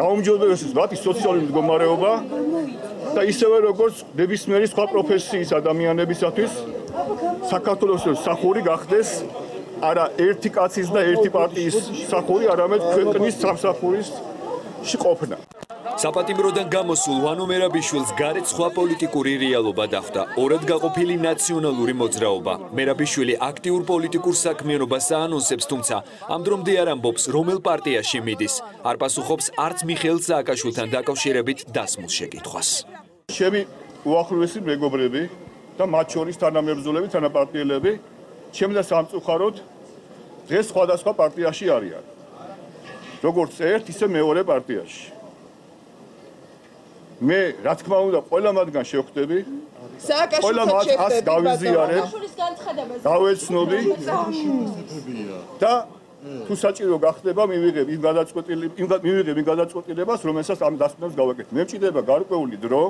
გაუმჯობესდეს მათი სოციალური მდგომარეობა და ისევე როგორც ნებისმიერი სხვა პროფესიის ადამიანებისათვის საქართველოს სახური გახდეს არა ერთი კაცის და ერთი პარტიის სახური, არამედ ქვეყნის სამსახურის შეყოფნა. საპატიმროდან გამოსულ ვანო მერაბიშვილს გარეთ სხვა პოლიტიკური რეალობა დახვდა. ორად გაყოფილი ნაციონალური მოძრაობა. მერაბიშვილი აქტიურ პოლიტიკურ საქმიანობას აანონსებს, თუმცა ამ დრომდე არ ამბობს, რომელ პარტიაში მიდის. არ პასუხობს არც მიხეილ სააკაშვილთან დაკავშირებით დასმულ შეკითხვას. ჩემი უახლოესი მეგობრები და მათ შორის თანამებრძოლები, თანაპარტიელები ჩემს სამწუხაროდ დღეს სხვადასხვა პარტიაში არიან. როგორც ერთ, ისე მეორე პარტიაში. მე, რა თქმა უნდა, ყველა მათგან შევხვდები. ყველა მათ ას გავიზიარებ. გავეცნობი. და თუ საჭირო გახდება მივიღებ იმ გადაწყვეტილებას იმ მივიღებ იმ გადაწყვეტილებას რომელსაც ამ დასკვნებს გავაკეთებ. მე მჭირდება გარკვეული დრო.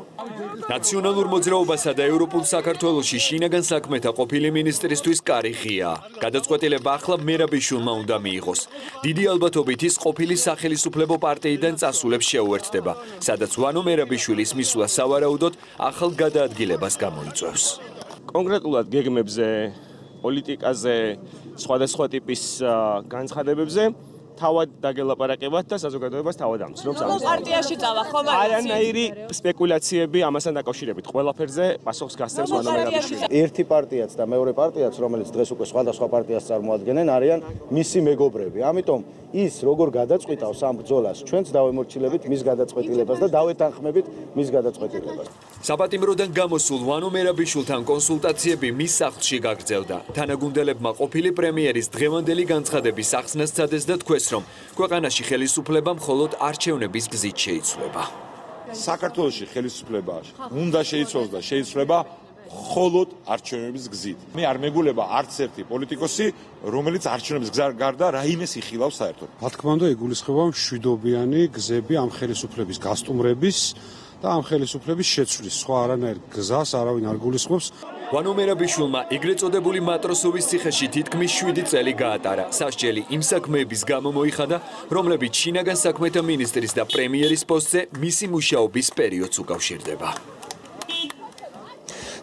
ნაციონალურ მოძრაობასა და ევროპულ საქართველოსში შინაგან საქმეთა ყოფილი მინისტრისთვის კარიხია. გადაწყვეტილება ახლა მერაბიშულმა უნდა მიიღოს. დიდი ალბათობით ის ყოფილი სახელმწიფო პარტიიდან წასულებს შეუერთდება სადაც ვანო მერაბიშვილის მისვლა სავარაუდოდ ახალ გადაადგილებას გამოიწვევს. კონკრეტულად გეგმებზე პოლიტიკაზე სხვადასხვა ტიპის განცხადებებზე თავად დაგელაპარაკებათ და საზოგადოებას თავად ამცნობს ამას. პარტიაში წავა ხომ არის? არანაირი სპეკულაციები ამასთან დაკავშირებით. ყველაფერზე პასუხს გასცემს მანომერაბიშვილი. ერთი პარტიაც და მეორე პარტიაც, რომელიც დღეს უკვე სხვადასხვა პარტიას წარმოადგენენ, არიან მისი მეგობრები. ამიტომ ის როგორ გადაწყვიტავს ამ ბრძოლას, ჩვენც დავემორჩილებით მის გადაწყვეტილებას და დავეთანხმებით მის გადაწყვეტილებას. საპატიმროდან გამოსულ ვანო მერაბიშვილთან კონსულტაციები მის სახლში გაგრძელდა. თანაგუნდელებმა ყოფილი პრემიერის დღევანდელი განცხადების ახსნას ცადეს და თქვეს, რომ ქვეყანაში ხელისუფლება მხოლოდ არჩევნების გზით შეიცვლება. საქართველოსი ხელისუფლება უნდა შეიცვალოს და შეიცვლება მხოლოდ არჩევნების გზით. მე არ მეგულება არც ერთი პოლიტიკოსი, რომელიც არჩევნების გზარ გარდა რაიმეს იხილავს საერთოდ. რა თქმა უნდა, ეგულისხმება მშვიდობიანი გზები ამ ხელისუფლების გასტუმრების და ამ ხელისუფლების შეცვლის. სხვა არანაირ გზას არავინ არ გულისხმობს. ვანო მერაბიშვილმა ეგრეთ წოდებული მატროსოვის ციხეში თითქმის 7 წელი გაატარა. სასჯელი იმ საქმეების გამო მოიხადა, რომლებიც შინაგან საქმეთა მინისტრის და პრემიერის პოსტზე მისი მუშაობის პერიოდს უკავშირდება.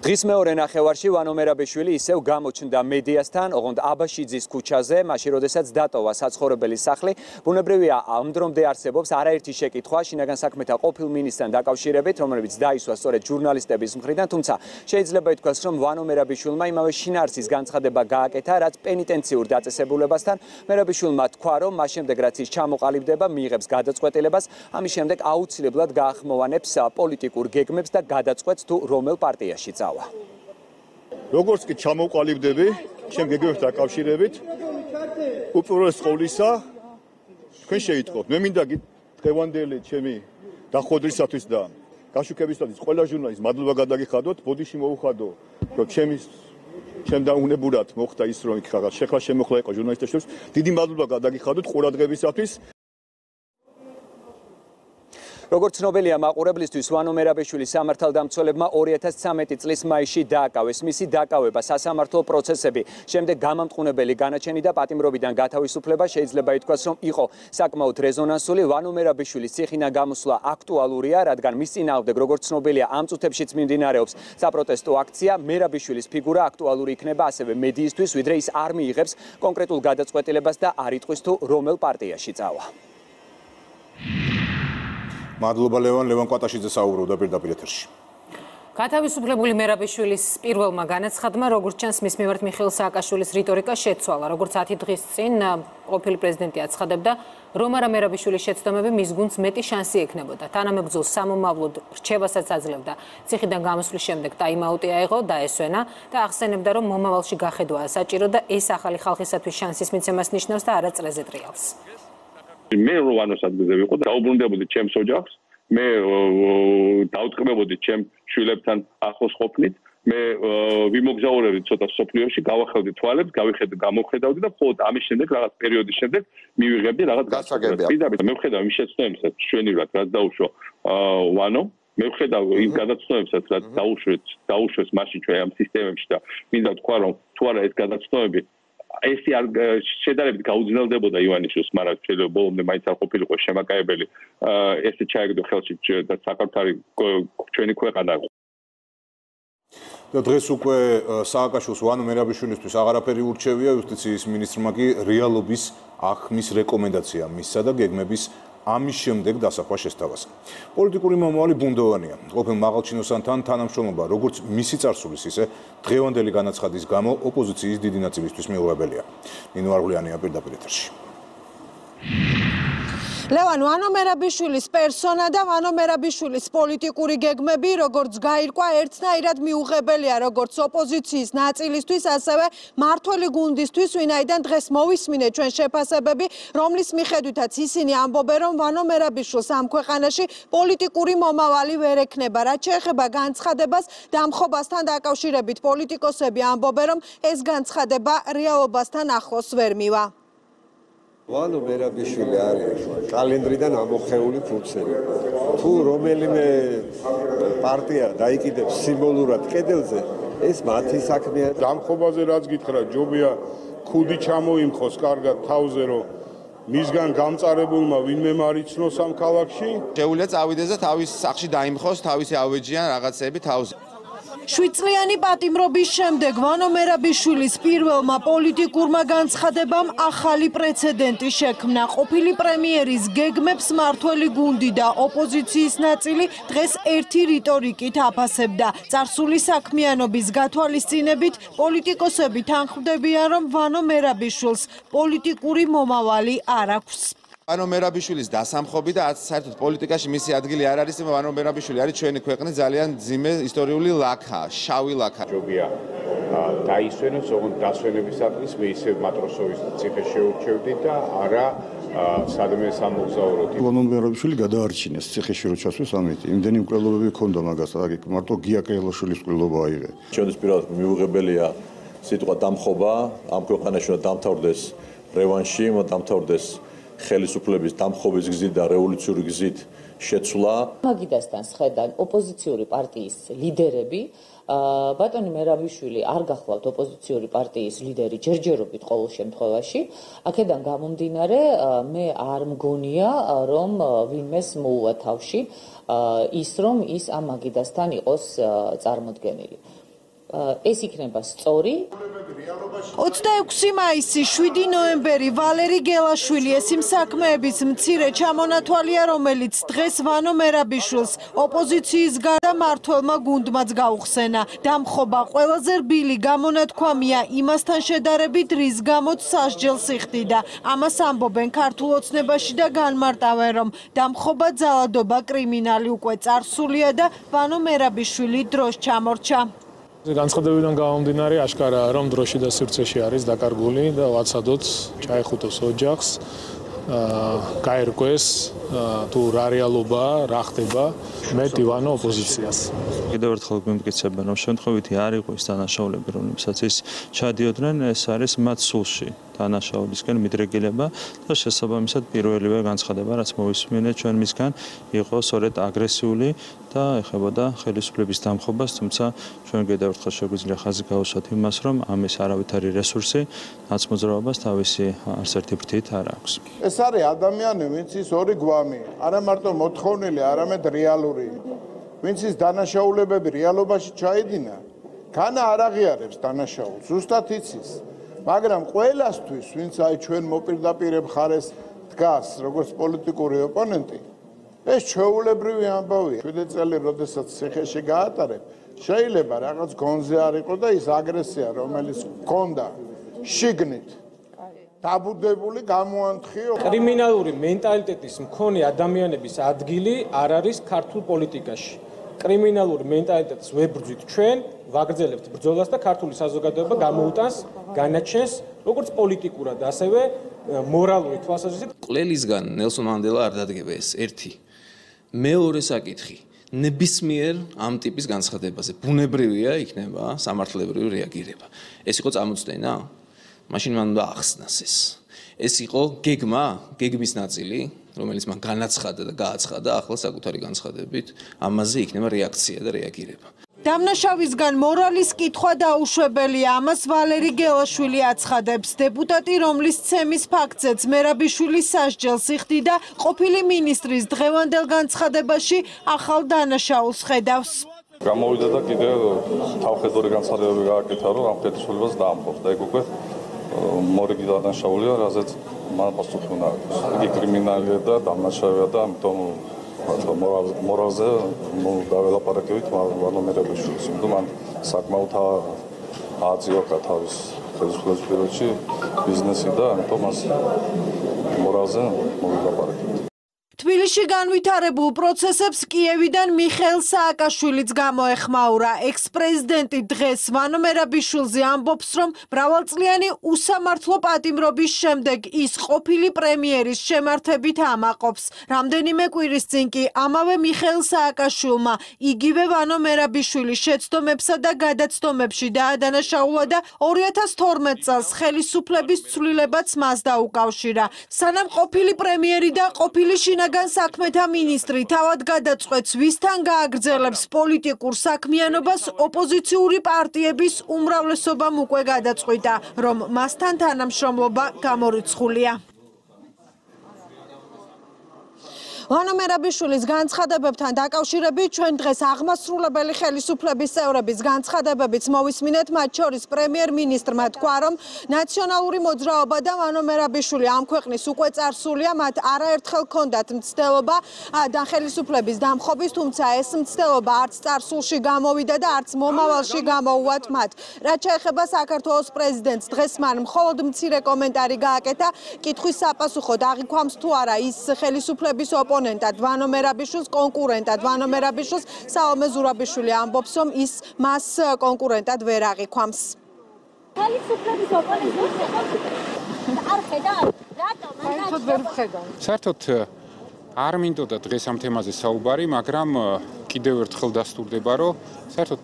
დღის მეორე ნახევარში ვანო მერაბიშვილი ისევ გამოჩნდა მედიასთან, ოღონდ აბაშიძის ქუჩაზე, მაშინ როდესაც დატოვა საცხოვრებელი სახლი. ბუნებრივია, ამ დრომდე არსებობს არაერთი შეკითხვა შინაგან საქმეთა ყოფილ მინისტრთან დაკავშირებით, რომელიც დაისვა სწორედ ჟურნალისტების მხრიდან, თუმცა შეიძლება ითქვას, რომ ვანო მერაბიშვილმა იმავე შინაარსის განცხადება გააკეთა, რაც პენიტენციურ დაწესებულებასთან. მერაბიშვილმა თქვა, რომ მას შემდეგ რაც ის ჩამოყალიბდება, მიიღებს გადაწყვეტილებას, ამის შემდეგ აუცილებლად გაახმოვანებს პოლიტიკურ გეგმებს და გადაწყვეტს თუ რომელ პარტიაში წავა. დავა. როგორც კი ჩამოყალიბდები, ჩემ გეგმებთან დაკავშირებით, უპირველეს ყოვლისა, თქვენ შეიტყობთ, მე მინდა დღევანდელი ჩემი დახვედრისათვის და გაშუქებისათვის ყველა ჟურნალისტს მადლობა გადაგიხადოთ, ბოდიში მოუხადო, რომ ჩემი ჩემ დაუნებურად მოხდა ის, რომ იქ ხაღა შეხლა შემოხლა იყო ჟურნალისტებს, დიდი მადლობა გადაგიხადოთ ყურადღებისათვის. როგორც ცნობილია მაყურებლისთვის ვანო მერაბეშვილი სამართალდამცველებმა 2013 წლის მაისში დააკავეს. მისი დაკავება სასამართლო პროცესები შემდეგ გამამტყუნებელი განაჩენი და პატიმრობიდან გათავისუფლება შეიძლება ითქვას რომ იყო საკმაოდ რეზონანსული. ვანო მერაბეშვილის ციხინა გამოსვლა აქტუალურია რადგან მის წინააღმდეგ როგორც ცნობილია ამ წუთებშიც მიმდინარეობს საპროტესტო აქცია. მერაბეშვილის ფიგურა აქტუალური იქნება ასევე მედიისთვის ვიდრე ის არ მიიღებს კონკრეტულ გადაწყვეტილებას და არ იტყვის თუ რომელ პარტიაში წავა მადლობა ლევან ლევან კვატაშიძე საუბრობდა პირდაპირ ეთერში. გათავისუფლებული მერაბიშვილის პირველმა განაცხადმა როგორც ჩანს მის მიმართ მიხეილ სააკაშვილის რიტორიკა შეცვალა როგორც 10 დღის წინ ყოფილი პრეზიდენტი აცხადებდა რომ არა მერაბიშვილის შეცდომები მის გუნდს მეტი შანსი ექნებოდა. თანამებრძოლს სამომავლოდ რჩევასაც აძლევდა. ციხიდან გამოსვლის შემდეგ ტაიმაუტი აიღო და ესვენა და ახსენებდა რომ მომავალში გახედვაა საჭირო და ეს ახალი ხალხისათვის შანსის მიცემას ნიშნავს და არა წრეზე ტრიალს მე როვანოს ადგილზე ვიყო და დაუბრუნდებოდი ჩემს ოჯახს მე დაუტყმებოდი ჩემ შვილებთან ახლოს ყოფნით მე ვიმოგზაურებდი ცოტა სოფლიოში გავახევდი თვალებს გავიხედე გამოხედავდი და მხოლოდ ამის შემდეგ რაღაც პერიოდის შემდეგ მივიღებდი რაღაც გასაგებია. მე ვხედავ იმ შეცდომებსაც ჩვენივრად რაც დაუშვა ვანო მე ვხედავ იმ გადაცნობებსაც რაც დაუშვეს დაუშვეს მაშინ ჩვენ ამ სისტემებში და მინდა თქვა რომ თუ არა ეს გადაცნობები ეს არ შედარებით გაუძნელდებოდა ივანიშვილს, მაგრამ შეიძლება ბოლომდე მაინც არ ყოფილიყო შემაკაებელი ესე ჩაიგდო ხელში და საქართველოს ჩვენი ქვეყანა. და დღეს უკვე სააკაშვილს ვანო მერაბიშვილისთვის აღარაფერი ურჩევია იუსტიციის მინისტრმა კი რეალობის ახმის რეკომენდაცია მისცა და გეგმების ამის შემდეგ დასახვა შესთავაზ. პოლიტიკური მომავალი ბუნდოვანია. ყოფილ მაღალჩინოსანთან თანამშრომლობა, როგორც მისი წარსულის, ისე დღევანდელი განაცხადის გამო ოპოზიციის დიდი ნაწილისთვის მიუღებელია. ნინო არღულიანია პირდაპირ ეთერში. ლევან ვანომერაბიშვილის პერსონა და ვანომერაბიშვილის პოლიტიკური გეგმები როგორც გაირკვა ერთნაირად მიუღებელია როგორც ოპოზიციის ნაწილისთვის ასევე მართველი გუნდისთვის ვინაიდან დღეს მოვისმინე ჩვენ შეფასებები რომლის მიხედვითაც ისინი ამბობენ რომ ვანომერაბიშვილს ამ ქვეყანაში პოლიტიკური მომავალი ვერ ექნება. რაც შეეხება განცხადებას დამხობასთან დაკავშირებით პოლიტიკოსები ამბობენ რომ ეს განცხადება რეალობასთან ახლოს ვერ მივა ვანო მერაბიშვილი არის კალენდრიდან ამოხეული ფუნქცია. თუ რომელიმე პარტია დაიკიდებს სიმბოლურად კედელზე, ეს მათი საქმეა. დამხობაზე რაც გითხრა, ჯობია ქუდი ჩამოიმხოს კარგად თავზე, რომ მისგან გამწარებულმა ვინმე მარიცნოს ამ ქალაქში. შეუძლია წავიდეს და თავის სახში დაიმხოს თავისი ავეჯიან რაღაცები თავზე. შვიდწლიანი პატიმრობის შემდეგ ვანო მერაბიშვილის პირველმა პოლიტიკურმა განცხადებამ ახალი პრეცედენტი შექმნა. ყოფილი პრემიერის გეგმებს მართველი გუნდი და ოპოზიციის ნაწილი დღეს ერთი რიტორიკით აფასებდა. წარსული საქმიანობის გათვალისწინებით პოლიტიკოსები თანხმდებიან, რომ ვანო მერაბიშვილს პოლიტიკური მომავალი არ აქვს. ვანო მერაბიშვილის დასამხობი და საერთოდ პოლიტიკაში მისი ადგილი არ არის, ვანო მერაბიშვილი არის ჩვენი ქვეყნის ძალიან ძიმე ისტორიული ლაქა, შავი ლაქა. ჯობია დაისვენოს, ოღონდ დასვენებისათვის მე ისე მატროსოვის ციხე შეურჩევდი და არა სადმე სამოგზაუროდ. ვანო მერაბიშვილი გადაარჩინეს ციხეში რო ჩასვეს ამით. იმდენი მკვლელობები ჰქონდა მაგას, აი მარტო გია კელოშვილის მკვლელობა აიღე. ჩვენს პირადად მიუღებელია სიტყვა დამხობა, ამ ქვეყანაში უნდა დამთავრდეს რევანში, უნდა დამთავრდეს ხელისუფლების დამხობის გზით და რევოლუციური გზით შეცვლა. მაგიდასთან შედან ოპოზიციური პარტიის ლიდერები ბატონი მერაბიშვილი არ გახლავთ ოპოზიციური პარტიის ლიდერი ჯერჯერობით ყოველ შემთხვევაში. აქედან გამომდინარე, მე არ მგონია, რომ ვინმეს მოუვა თავში ის რომ ის ამ მაგიდასთან იყოს წარმოდგენილი. ეს იქნება სწორი. 26 მაისი 7 ნოემბერი ვალერი გელაშვილი ეს იმ საქმეების მცირე ჩამონათვალია რომელიც დღეს ვანო მერაბიშვილს ოპოზიციის გარდა მართლმა გუნდმაც გაუხსენა. დამხობა ყველაზე რბილი გამონათქვამია იმასთან შედარებით რის გამოც სასჯელს იხდიდა ამას ამბობენ ქართულ ოცნებაში და განმარტავენ რომ დამხობა ძალადობა კრიმინალი უკვე წარსულია და ვანო მერაბიშვილი დროს ჩამორჩა განცხადებიდან გამომდინარე აშკარაა რომ დროში და სივრცეში არის დაკარგული და ვაცადოთ ჩაეხუტოს ოჯახს აა გაერკვეს თუ რა რეალობაა, რა ხდება მე დივანო ოპოზიციას. კიდევ ერთხელ გვიმტკიცებენ რომ შემთხვევითი არ იყო ის დანაშაულები რომლებსაც ის ჩადიოდნენ ეს არის მათ სულში დანაშაულისკენ მიდრეგილება და შესაბამისად პირველივე განცხადება რაც მოვისმინე ჩვენ მისგან იყო სწორედ აგრესიული და ეხებოდა ხელისუფლების დამხობას თუმცა ჩვენ კიდევ ერთხელ შეგვიძლია ხაზი გავუსვათ იმას რომ ამის არავითარი რესურსი ნაცმოძრაობას თავისი არც ერთი ფრთით არ აქვს. ეს არის ადამიანი ვინც ის ორი გვამი არა მარტო მოთხოვნილი არამედ რეალური. ვინც ის დანაშაულებები რეალობაში ჩაიდინა განა არ აღიარებს დანაშაულს ზუსტად იცის მაგრამ ყველასთვის ვინც აი ჩვენ მოპირდაპირებ ხარეს დგას როგორც პოლიტიკური ოპონენტი ეს ჩეულებრივი ამბავია. შვიდე წელი როდესაც ციხეში გაატარებ შეიძლება რაღაც გონზე არ იყო და ის აგრესია რომელიც გქონდა შიგნით. დაბუდებული გამოანთხიო. კრიმინალური მენტალიტეტის მქონე ადამიანების ადგილი არ არის ქართულ პოლიტიკაში. კრიმინალური მენტალიტეტს ვებრძვით ჩვენ ვაგრძელებთ ბრძოლას და ქართული საზოგადოება გამოუტანს განაჩენს როგორც პოლიტიკურად ასევე მორალური თვალსაზრისით. ყველისგან ნელსონ მანდელა არ დადგება ეს. ერთი მეორე საკითხი. ნებისმიერ ამ ტიპის განცხადებაზე ბუნებრივია იქნება სამართლებრივი რეაგირება. ეს იყო წამოწდენა მაშინ მან უნდა ახსნას ეს. ეს იყო გეგმა გეგმის ნაწილი რომელიც მან განაცხადა და გააცხადა ახლა საკუთარი განცხადებით. ამაზე იქნება რეაქცია და რეაგირება დამნაშავისგან მორალის კითხვა დაუშვებელია. ამას ვალერი გელაშვილი აცხადებს. დეპუტატი რომლის ცემის ფაქტზეც მერაბიშვილის სასჯელს იხდიდა ყოფილი ministris დღევანდელ განცხადებაში ახალ დანაშაულს ხედავს. გამოვიდა და კიდე თავხედური განცხადებები გააკეთა რომ ამ ფეთრშულებას დაამხობს და ეგ უკვე მორიგი დანაშაულია რაზეც მან პასუხი უნდა აქვს იგი კრიმინალია და დამნაშავეა და ამიტომ მორალზე დაველაპარაკებით ვანო მერაბიშვილის უნდა მან საკმაოდ აწიოხა თავის ხელისუფლების პირობებში ბიზნესი და ამიტომ მას მორალზე მოვილაპარაკებით თბილისში განვითარებულ პროცესებს კიევიდან მიხეილ სააკაშვილიც გამოეხმაურა. ექს-პრეზიდენტი დღეს ვანო მერაბიშვილზე ამბობს, რომ მრავალწლიანი უსამართლო პატიმრობის შემდეგ ის ყოფილი პრემიერის შემართებით ამაყობს. რამდენიმე კვირის წინ კი ამავე მიხეილ სააკაშვილმა იგივე ვანო მერაბიშვილის შეცდომებსა და გადაცდომებში დაადანაშაულა და 2012 წელს ხელისუფლების ცვლილებაც მას დაუკავშირა. სანამ ყოფილი პრემიერი და ყოფილი შინა შინაგან საქმეთა მინისტრი თავად გადაწყვეტს ვისთან გააგრძელებს პოლიტიკურ საქმიანობას ოპოზიციური პარტიების უმრავლესობამ უკვე გადაწყვიტა რომ მასთან თანამშრომლობა გამორიცხულია ვანო მერაბიშვილის განცხადებებთან დაკავშირებით ჩვენ დღეს აღმასრულებელი ხელისუფლების წევრების განცხადებებით მოვისმინეთ. მათ შორის პრემიერ-მინისტრმა თქვა რომ ნაციონალური მოძრაობა და ვანო მერაბიშვილი ამ ქვეყნის უკვე წარსულია. მათ არაერთხელ ქონდათ მცდელობა და ხელისუფლების დამხობის თუმცა ეს მცდელობა არც წარსულში გამოვიდა და არც მომავალში გამოუვათ მათ. რაც შეეხება საქართველოს პრეზიდენტს დღეს მან მხოლოდ მცირე კომენტარი გააკეთა. კითხვის საპასუხოდ აღიქვამს თუ არა ის ხელისუფლების ოპ ოპონენტად ვანო მერაბიშვილს კონკურენტად ვანო მერაბიშვილს საომე ზურაბიშვილი ამბობს რომ ის მას კონკურენტად ვერ აღიქვამს. ხელისუფლების ოპონენტს არ ხედავ რატომ? ვერ ვხედავ საერთოდ არ მინდოდა დღეს ამ თემაზე საუბარი მაგრამ კიდევ ერთხელ დასტურდება რომ საერთოდ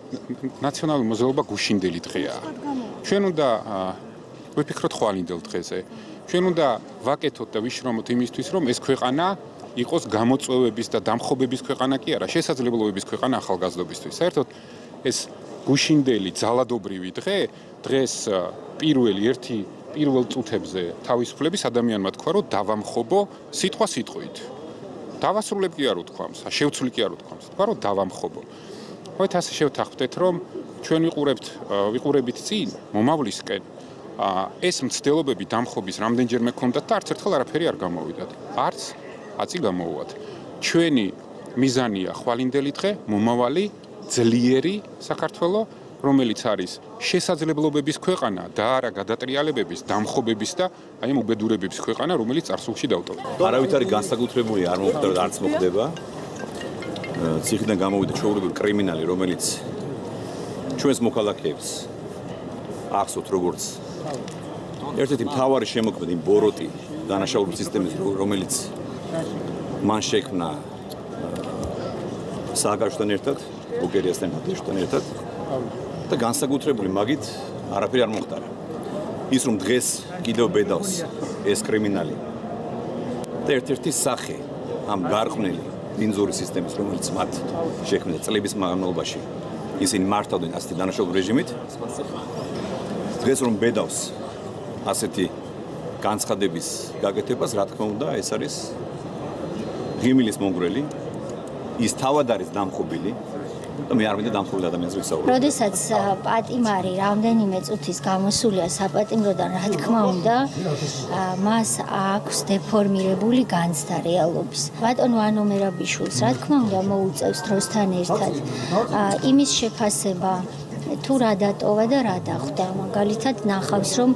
ნაციონალური მოძრაობა გუშინდელი დღეა. ჩვენ უნდა ვიფიქროთ ხვალინდელ დღეზე. ჩვენ უნდა ვაკეთოთ და ვიშრომოთ იმისთვის რომ ეს ქვეყანა იყოს გამოწვევების და დამხობების ქვეყანა კი არა, შესაძლებლობების ქვეყანა ახალგაზრდობისთვის. საერთოდ ეს გუშინდელი ძალადობრივი დღე დღეს პირველი ერთი პირველ წუთებზე თავისუფლების ადამიანმა თქვა, რომ დავამხობო სიტყვა სიტყვით. დავასრულებ კი არ უთქვამს, შევცვლი კი არ უთქვამს. თქვა, რომ დავამხობო. მოით ასე შევთანხმდეთ, რომ ჩვენ ვიყურებთ ვიყურებით წინ მომავლისკენ ეს მცდელობები დამხობის რამდენჯერმე ქონდათ და არც ერთხელ არაფერი არ გამოვიდათ. არც აცი გამოუვათ. ჩვენი მიზანია ხვალინდელი დღე, მომავალი ძლიერი საქართველო, რომელიც არის შესაძლებლობების ქვეყანა და არა გადატრიალებების, დამხობების და აი ამ უბედურებების ქვეყანა, რომელიც წარსულში დავტოვდა. არავით არის განსაკუთრებული არ მოხდა და არც მოხდება. ციხიდან გამოვიდა ჩვეულებრივი კრიმინალი, რომელიც ჩვენს მოქალაქეებს ახსოვთ როგორც ერთ-ერთი მთავარი შემოქმედი ბოროტი დანაშაულების სისტემის რომელიც მან შექმნა სააგაშთან ერთად, ბუკერიასთან ერთად ერთად და განსაკუთრებული მაგით არაფერი არ მოხდა. ის რომ დღეს კიდევ ბედავს ეს კრიმინალი და ერთ-ერთი სახე ამ გარყვნილი დინზური სისტემის რომელიც მათ შექმნა წლების მანძილობაში ისინი მართავდნენ ასეთი დანაშაულ რეჟიმით. დღეს რომ ბედავს ასეთი განცხადების გაკეთებას რა თქმა უნდა ეს არის გიმილის მონგრელი ის თავად არის დამხობილი და მე არ მინდა დამხობილ ადამიანს ვისაუბრო. როდესაც პატიმარი რამდენიმე წუთის გამოსულია საპატიმროდან, რა თქმა უნდა, მას აქვს დეფორმირებული განცდა რეალობის. ბატონ ვანომერაბიშვილს, რა თქმა უნდა, მოუწევს დროსთან ერთად იმის შეფასება თუ რა დატოვა და რა დახვდა. მაგალითად, ნახავს, რომ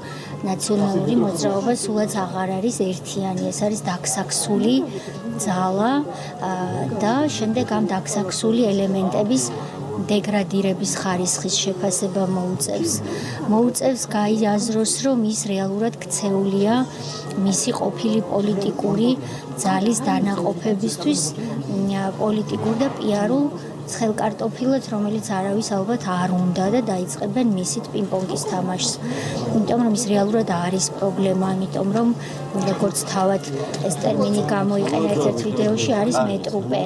ნაციონალური მოძრაობა სულაც აღარ არის ერთიანი, ეს არის დაქსაქსული ძალა და შემდეგ ამ დაქსაქსული ელემენტების დეგრადირების ხარისხის შეფასება მოუწევს. მოუწევს გაიაზროს, რომ ის რეალურად ქცეულია მისი ყოფილი პოლიტიკური ძალის დანაყოფებისთვის პოლიტიკურ და პიარულ ცხელკარტოფილად, რომელიც არავის ალბათ არ უნდა და დაიწყებენ მისით პინგ-პონგის თამაშს. იმიტომ რომ ის რეალურად არის პრობლემა, იმიტომ რომ როგორც თავად ეს ტერმინი გამოიყენა ერთ-ერთ ვიდეოში არის მეტრუპე.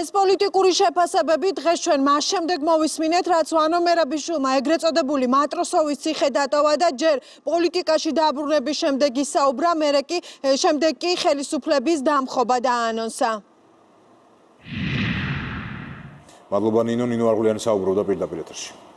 ეს პოლიტიკური შეფასებები დღეს ჩვენ მას შემდეგ მოვისმინეთ, რაც ვანო მერაბიშვილმა ეგრეთ წოდებული მატროსოვის ციხე დატოვა და ჯერ პოლიტიკაში დაბრუნების შემდეგ ისაუბრა, მერე კი შემდეგ კი ხელისუფლების დამხობა დაანონსა. მადლობა ნინო, ნინო არგულიანი საუბრობდა პირდაპირ ეთერში.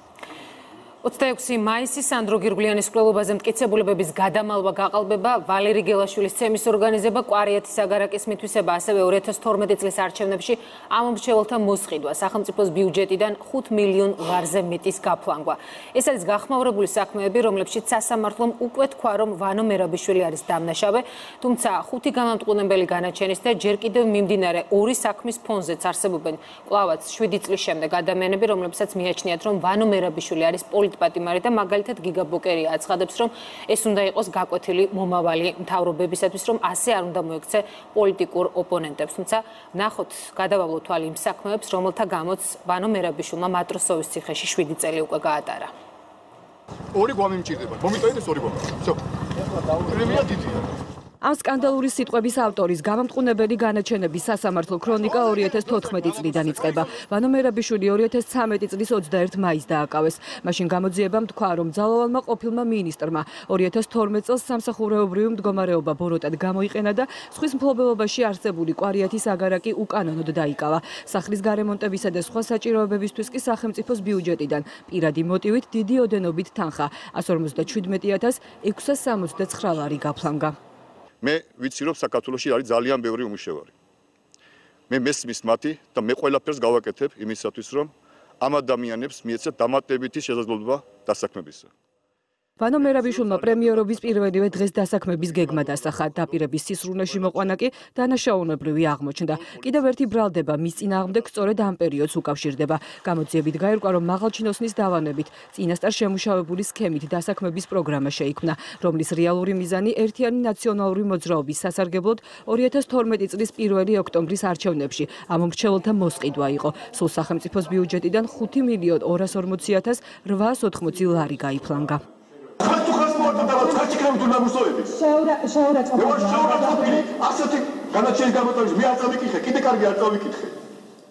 26 მაისი სანდრო გირგლიანის კვლელობაზე მტკიცებულებების გადამალვა გაყალბება. ვალერი გელაშვილის ცემის ორგანიზება კვარიათის აგარაკის მითვისება ასევე 2012 წლის არჩევნებში ამომრჩეველთა მოსყიდვა სახელმწიფოს ბიუჯეტიდან 5 მილიონ ლარზე მეტის გაფლანგვა. ეს არის გახმაურებული საქმეები რომლებშიც სასამართლომ უკვე თქვა რომ ვანო მერაბიშვილი არის დამნაშავე თუმცა ხუთი გამამტყუნებელი განაჩენის და ჯერ კიდევ მიმდინარე ორი საქმის ფონზეც არსებობენ. კვლავაც 7 წლის შემდეგ ადამიანები რომლებსაც მიაჩნიათ რომ ვანო მერაბიშვილი არის პოლი პატიმარი და მაგალითად გიგა ბოკერი აცხადებს, რომ ეს უნდა იყოს გაკვეთილი მომავალი მთავრობებისათვის, რომ ასე არ უნდა მოექცე პოლიტიკურ ოპონენტებს. თუმცა ნახოთ, გადავავლო თვალი იმ საქმეებს, რომელთა გამოც ვანო მერაბიშვილმა მატროსოვის ციხეში 7 წელი უკვე გაატარა. ორი გვამი მჭირდება. მომიტანეს ორი გვამი. всё. პრემია დიდია. ამ სკანდალური სიტყვების ავტორის გამამტყუნებელი განაჩენების სასამართლო ქრონიკა 2014 წლიდან იწყება. ვანო მერაბიშვილი 2013 წლის 21 მაისს დააკავეს. მაშინ გამოძიებამ თქვა, რომ ძალოვანმა ყოფილმა მინისტრმა 2012 წელს სამსახურეობრივი მდგომარეობა ბოროტად გამოიყენა და სხვის მფლობელობაში არსებული კვარიათის აგარაკი უკანონოდ დაიკავა. სახლის გარემონტებისა და სხვა საჭიროებებისთვის კი სახელმწიფოს ბიუჯეტიდან პირადი მოტივით დიდი ოდენობით თანხა 157669 ლარი გაფლანგა. მე ვიცი რომ საქართველოსი არის ძალიან ბევრი უმუშევარი. მე მესმის მათი და მე ყველაფერს გავაკეთებ იმისათვის რომ ამ ადამიანებს მიეცათ დამატებითი შესაძლებლობა დასაქმებისა. ვანო მერაბიშვილმა პრემიერობის პირველივე დღეს დასაქმების გეგმა დასახა. დაპირების სისრულეში მოყვანა კი დანაშაულებრივი აღმოჩნდა. კიდევ ერთი ბრალდება მის წინააღმდეგ სწორედ ამ პერიოდს უკავშირდება. გამოძიებით გაირკვა რომ მაღალჩინოსნის დავანებით წინასწარ შემუშავებული სქემით დასაქმების პროგრამა შეიქმნა რომლის რეალური მიზანი ერთიანი ნაციონალური მოძრაობის სასარგებლოდ 2012 წლის 1 ოქტომბრის არჩევნებში ამომრჩეველთა მოსყიდვა იყო. სულ სახელმწიფოს ბიუჯეტიდან 5 მილიონ 250.880 ლარი გაიფლანგა ხალხი ხალხი მოაწყდა და ხალხი კრემტულ ნაგუსოები. შეურა შეურა წოფილი. ასეთი განაჩენი გამოტანის მე არ წავიკითხე, კიდე კარგი არ წავიკითხე.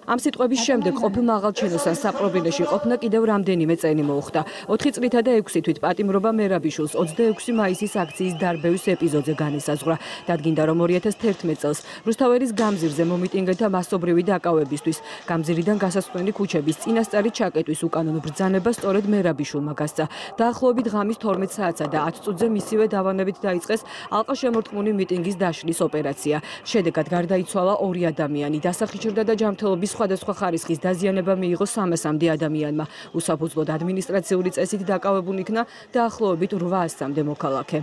ამ სიტყვების შემდეგ ყოფილ მაღალჩინოსან საპრობილეში ყოფნა კიდევ რამდენიმე წელი მოუხდა. 4 წლითა და 6 თვით პატიმრობა მერაბიშულს 26 მაისის აქციის დარბევის ეპიზოდზე განისაზღვრა. დადგინდა რომ 2011 წელს რუსთაველის გამზირზე მომიტინგეთა მასობრივი დაკავებისთვის გამზირიდან გასასვლელი ქუჩების წინასწარი ჩაკეტვის უკანონო ბრძანება სწორედ მერაბიშულმა გასცა. დაახლოებით ღამის 12 საათსა და 10 წუთზე მისივე დავანებით დაიწყეს ალყა შემორტყმული მიტინგის დაშლის ოპერაცია. შედეგად გარდაიცვალა ორი ადამიანი, დასახიჭრდა და ჯანმრთელობის სხვადასხვა ხარისხის დაზიანება მიიღო 300-მდე ადამიანმა. უსაფუძვლოდ ადმინისტრაციული წესით დაკავებულ იქნა დაახლოებით 800-მდე მოქალაქე.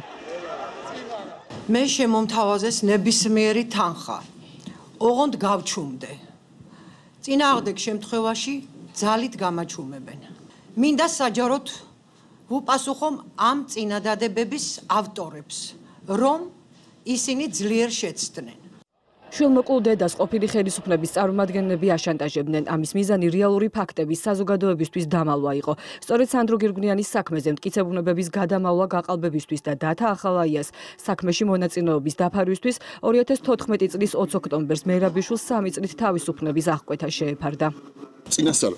მე შემომთავაზეს ნებისმიერი თანხა. ოღონდ გავჩუმდე. წინააღმდეგ შემთხვევაში ძალით გამაჩუმებენ. მინდა საჯაროდ ვუპასუხომ ამ წინადადებების ავტორებს, რომ ისინი ძლიერ შეცდნენ. შულმოკლ დედას ყოფილი ხელისუფლების წარმომადგენლები აშანტაჟებდნენ. ამის მიზანი რეალური ფაქტების საზოგადოებისთვის დამალვა იყო. სწორედ სანდრო გირგუნიანის საქმეზე მტკიცებულებების გადამალვა გაყალბებისთვის და დათა ახალაიას საქმეში მონაწილეობის დაფარვისთვის 2014 წლის 20 ოქტომბერს მერაბიშვილს სამი წლით თავისუფლების აღკვეთა შეეფარდა. წინასწარ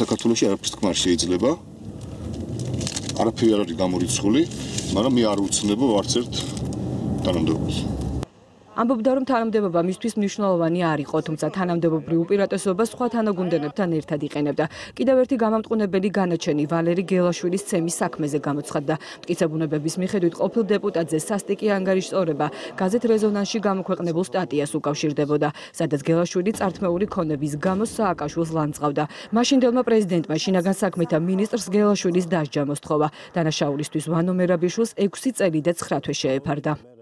საქართველოსი არაფერს თქმა შეიძლება. არაფერი არ არის გამორიცხული, მაგრამ მე არ უცნებო ვარც ერთ თანამდებობას. ამბობდა რომ თანამდებობა მისთვის მნიშვნელოვანი არ იყო თუმცა თანამდებობრივ უპირატესობა სხვა თანაგუნდელებთან ერთად იყენებდა. კიდევ ერთი გამამტყუნებელი განაჩენი ვალერი გელაშვილის ცემის საქმეზე გამოცხადდა. მტკიცებულებების მიხედვით ყოფილ დეპუტატზე სასტიკი ანგარიშწორება გაზეთ რეზონანსში გამოქვეყნებულ სტატიას უკავშირდებოდა. სადაც გელაშვილი წართმეული ქონების გამო სააკაშვილს ლანძღავდა მაშინდელმა პრეზიდენტმა შინაგან საქმეთა მინისტრს გელაშვილის დასჯა მოსთხოვა დანაშაულისთვის ვანო მერაბიშვილს 6 წელი და 9 თვე შეეფარდა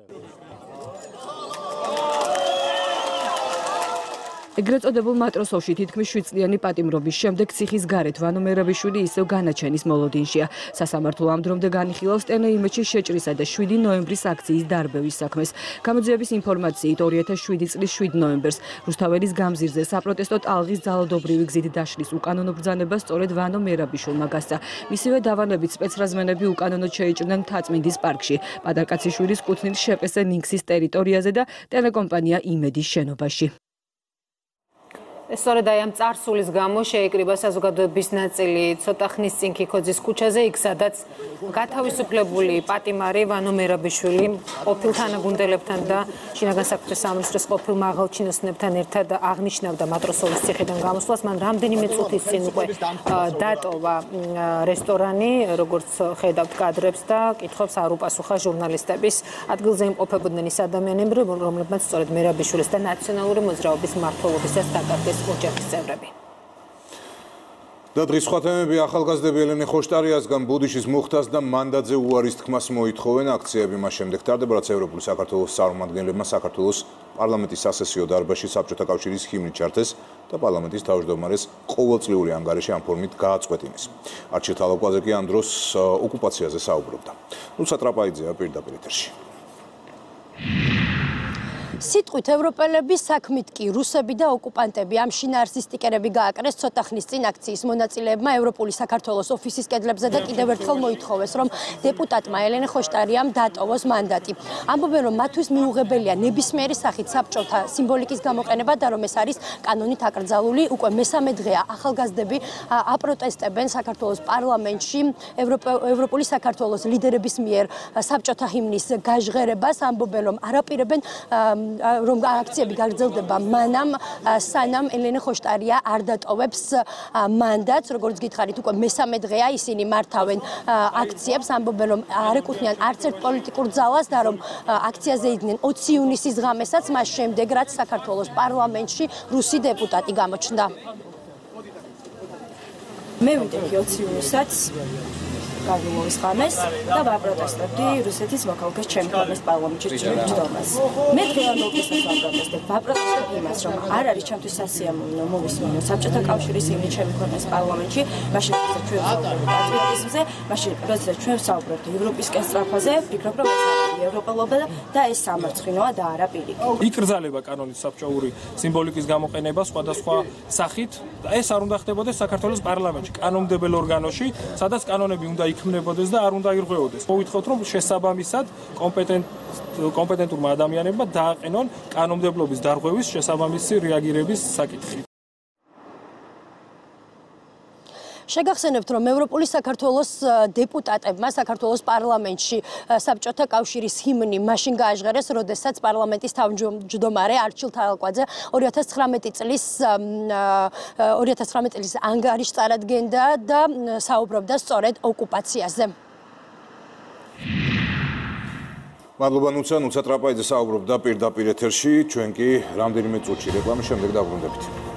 ეგრეთ წოდებულ მატროსოვში თითქმის 7 წლიანი პატიმრობის შემდეგ ციხის გარეთ ვანო მერაბიშვილი ისევ განაჩენის მოლოდინშია. სასამართლო ამ დრომდე განიხილავს ტენე იმეჩის შეჭრისა და 7 ნოემბრის აქციის დარბევის საქმეს. გამოძიების ინფორმაციით 2007 წლის 7 ნოემბერს რუსთაველის გამზირზე საპროტესტო ტალღის ძალადობრივი გზით დაშლის უკანონო ბრძანება სწორედ ვანო მერაბიშვილმა გასცა. მისივე დავანებით სპეცრაზმენები უკანონოდ შეიჭრნენ თაწმინდის პარკში, პადარკაციშვილის კუთნილ შეპესე ნინქსის ტერიტორიაზე და ტელეკომპანია იმედის შენობაში. სწორედ აი ამ წარსულის გამო შეიკრიბა საზოგადოების ნაწილი ცოტა ხნის წინ ქიქოძის ქუჩაზე, იქ სადაც გათავისუფლებული პატიმარი ვანო მერაბიშვილი ყოფილ თანაგუნდელებთან და შინაგან საქმეთა სამინისტროს ყოფილ მაღალჩინოსნებთან ერთად აღნიშნავდა მატროსოვის ციხიდან გამოსვლას. მან რამდენიმე წუთის წინ უკვე დატოვა რესტორანი, როგორც ხედავთ კადრებს და კითხვებს არ უპასუხა ჟურნალისტების. ადგილზე იმყოფებოდნენ ის ადამიანები, რომლებმაც სწორედ მერაბიშვილის და ნაციონალური მოძრაობის მართლობის და ეს ოჯახის წევრები. და დღის სხვა თემები ახალგაზრდები ელენე ხოშტარიასგან ბუდიშის მუხტას და მანდაძე უარის თქმას მოითხოვენ აქციები მას შემდეგ ტარდება რაც ევროპული საქართველოს წარმომადგენლებმა საქართველოს პარლამენტის სასესიო დარბაზში საბჭოთა კავშირის ჰიმნი ჩართეს და პარლამენტის თავმჯდომარეს ყოველწლიური ანგარიში ამ ფორმით გააწყვეტინეს. არჩილ თალოკვაზე კი ამ დროს ოკუპაციაზე საუბრობდა. ნუცა ტრაპაიძეა პირდაპირ ეთერში. სიტყვით ევროპელების საქმით კი რუსები და ოკუპანტები. ამ შინაარსის სტიკერები გააკრეს ცოტა ხნის წინ აქციის მონაწილეებმა. ევროპული საქართველოს ოფისის კედლებზე და კიდევ ერთხელ მოითხოვეს რომ დეპუტატმა ელენე ხოშტარიამ დატოვოს მანდატი. ამბობენ რომ მათთვის მიუღებელია ნებისმიერი სახით საბჭოთა სიმბოლიკის გამოყენება და რომ ეს არის კანონით აკრძალული უკვე მესამე დღეა. ახალგაზრდები აპროტესტებენ საქართველოს პარლამენტში. ევროპული საქართველოს ლიდერების მიერ საბჭოთა ჰიმნის გაჟღერებას ამბობენ რომ არაპირებენ რომ აქციები გაგრძელდება მანამ სანამ ელენე ხოშტარია არ დატოვებს მანდატს როგორც გითხარით უკვე მესამე დღეა ისინი მართავენ აქციებს ამბობენ რომ არ ეკუთვნიან არც ერთ პოლიტიკურ ძალას და რომ აქციაზე იდნენ 20 ივნისის ღამესაც მას შემდეგ რაც საქართველოს პარლამენტში რუსი დეპუტატი გამოჩნდა. მე ვიდექი 20 ივნისაც გაგიმოვის ხამეს და ვაპროტესტებდი რუსეთის მოქალაქეს ჩემპიონის პარლამენტში ჯდომას. მე დღეან მოკისმის ვაპროტესტებ. ვაპროტესტებ იმას, რომ არ არის ჩემთვის სასიამოვნო მოვისმინო საბჭოთა კავშირის იმი ჩემი ქვეყნის პარლამენტში, მაშინ როცა ჩვენ პატრიოტიზმზე, მაშინ როცა ჩვენ ვსაუბრობთ ევროპის კენსტრაფაზე, ვფიქრობ, რომ ეს ევროპელობა და ეს სამარცხინოა და არა პირიქით. იკრძალება კანონის საბჭოური სიმბოლიკის გამოყენება სხვადასხვა სახით და ეს არ უნდა ხდებოდეს საქართველოს პარლამენტში, კანონმდებელ ორგანოში, სადაც კანონები უნდა იქმნებოდეს და არ უნდა ირღვეოდეს. მოვითხოვთ რომ შესაბამისად კომპეტენტ კომპეტენტურმა ადამიანებმა დააყენონ კანონმდებლობის დარღვევის შესაბამისი რეაგირების საკითხი. შეგახსენებთ რომ ევროპული საქართველოს დეპუტატებმა საქართველოს პარლამენტში საბჭოთა კავშირის ჰიმნი მაშინ გააჟღერეს, როდესაც პარლამენტის თავმჯდომარე არჩილ თალკვაძე 2019 წლის 2019 წლის ანგარიშს წარადგენდა და საუბრობდა სწორედ ოკუპაციაზე. მადლობა ნუცა, ნუცა ტრაპაიძე საუბრობდა პირდაპირ ეთერში, ჩვენ კი რამდენიმე წუთში რეკლამის შემდეგ დაბრუნდებით.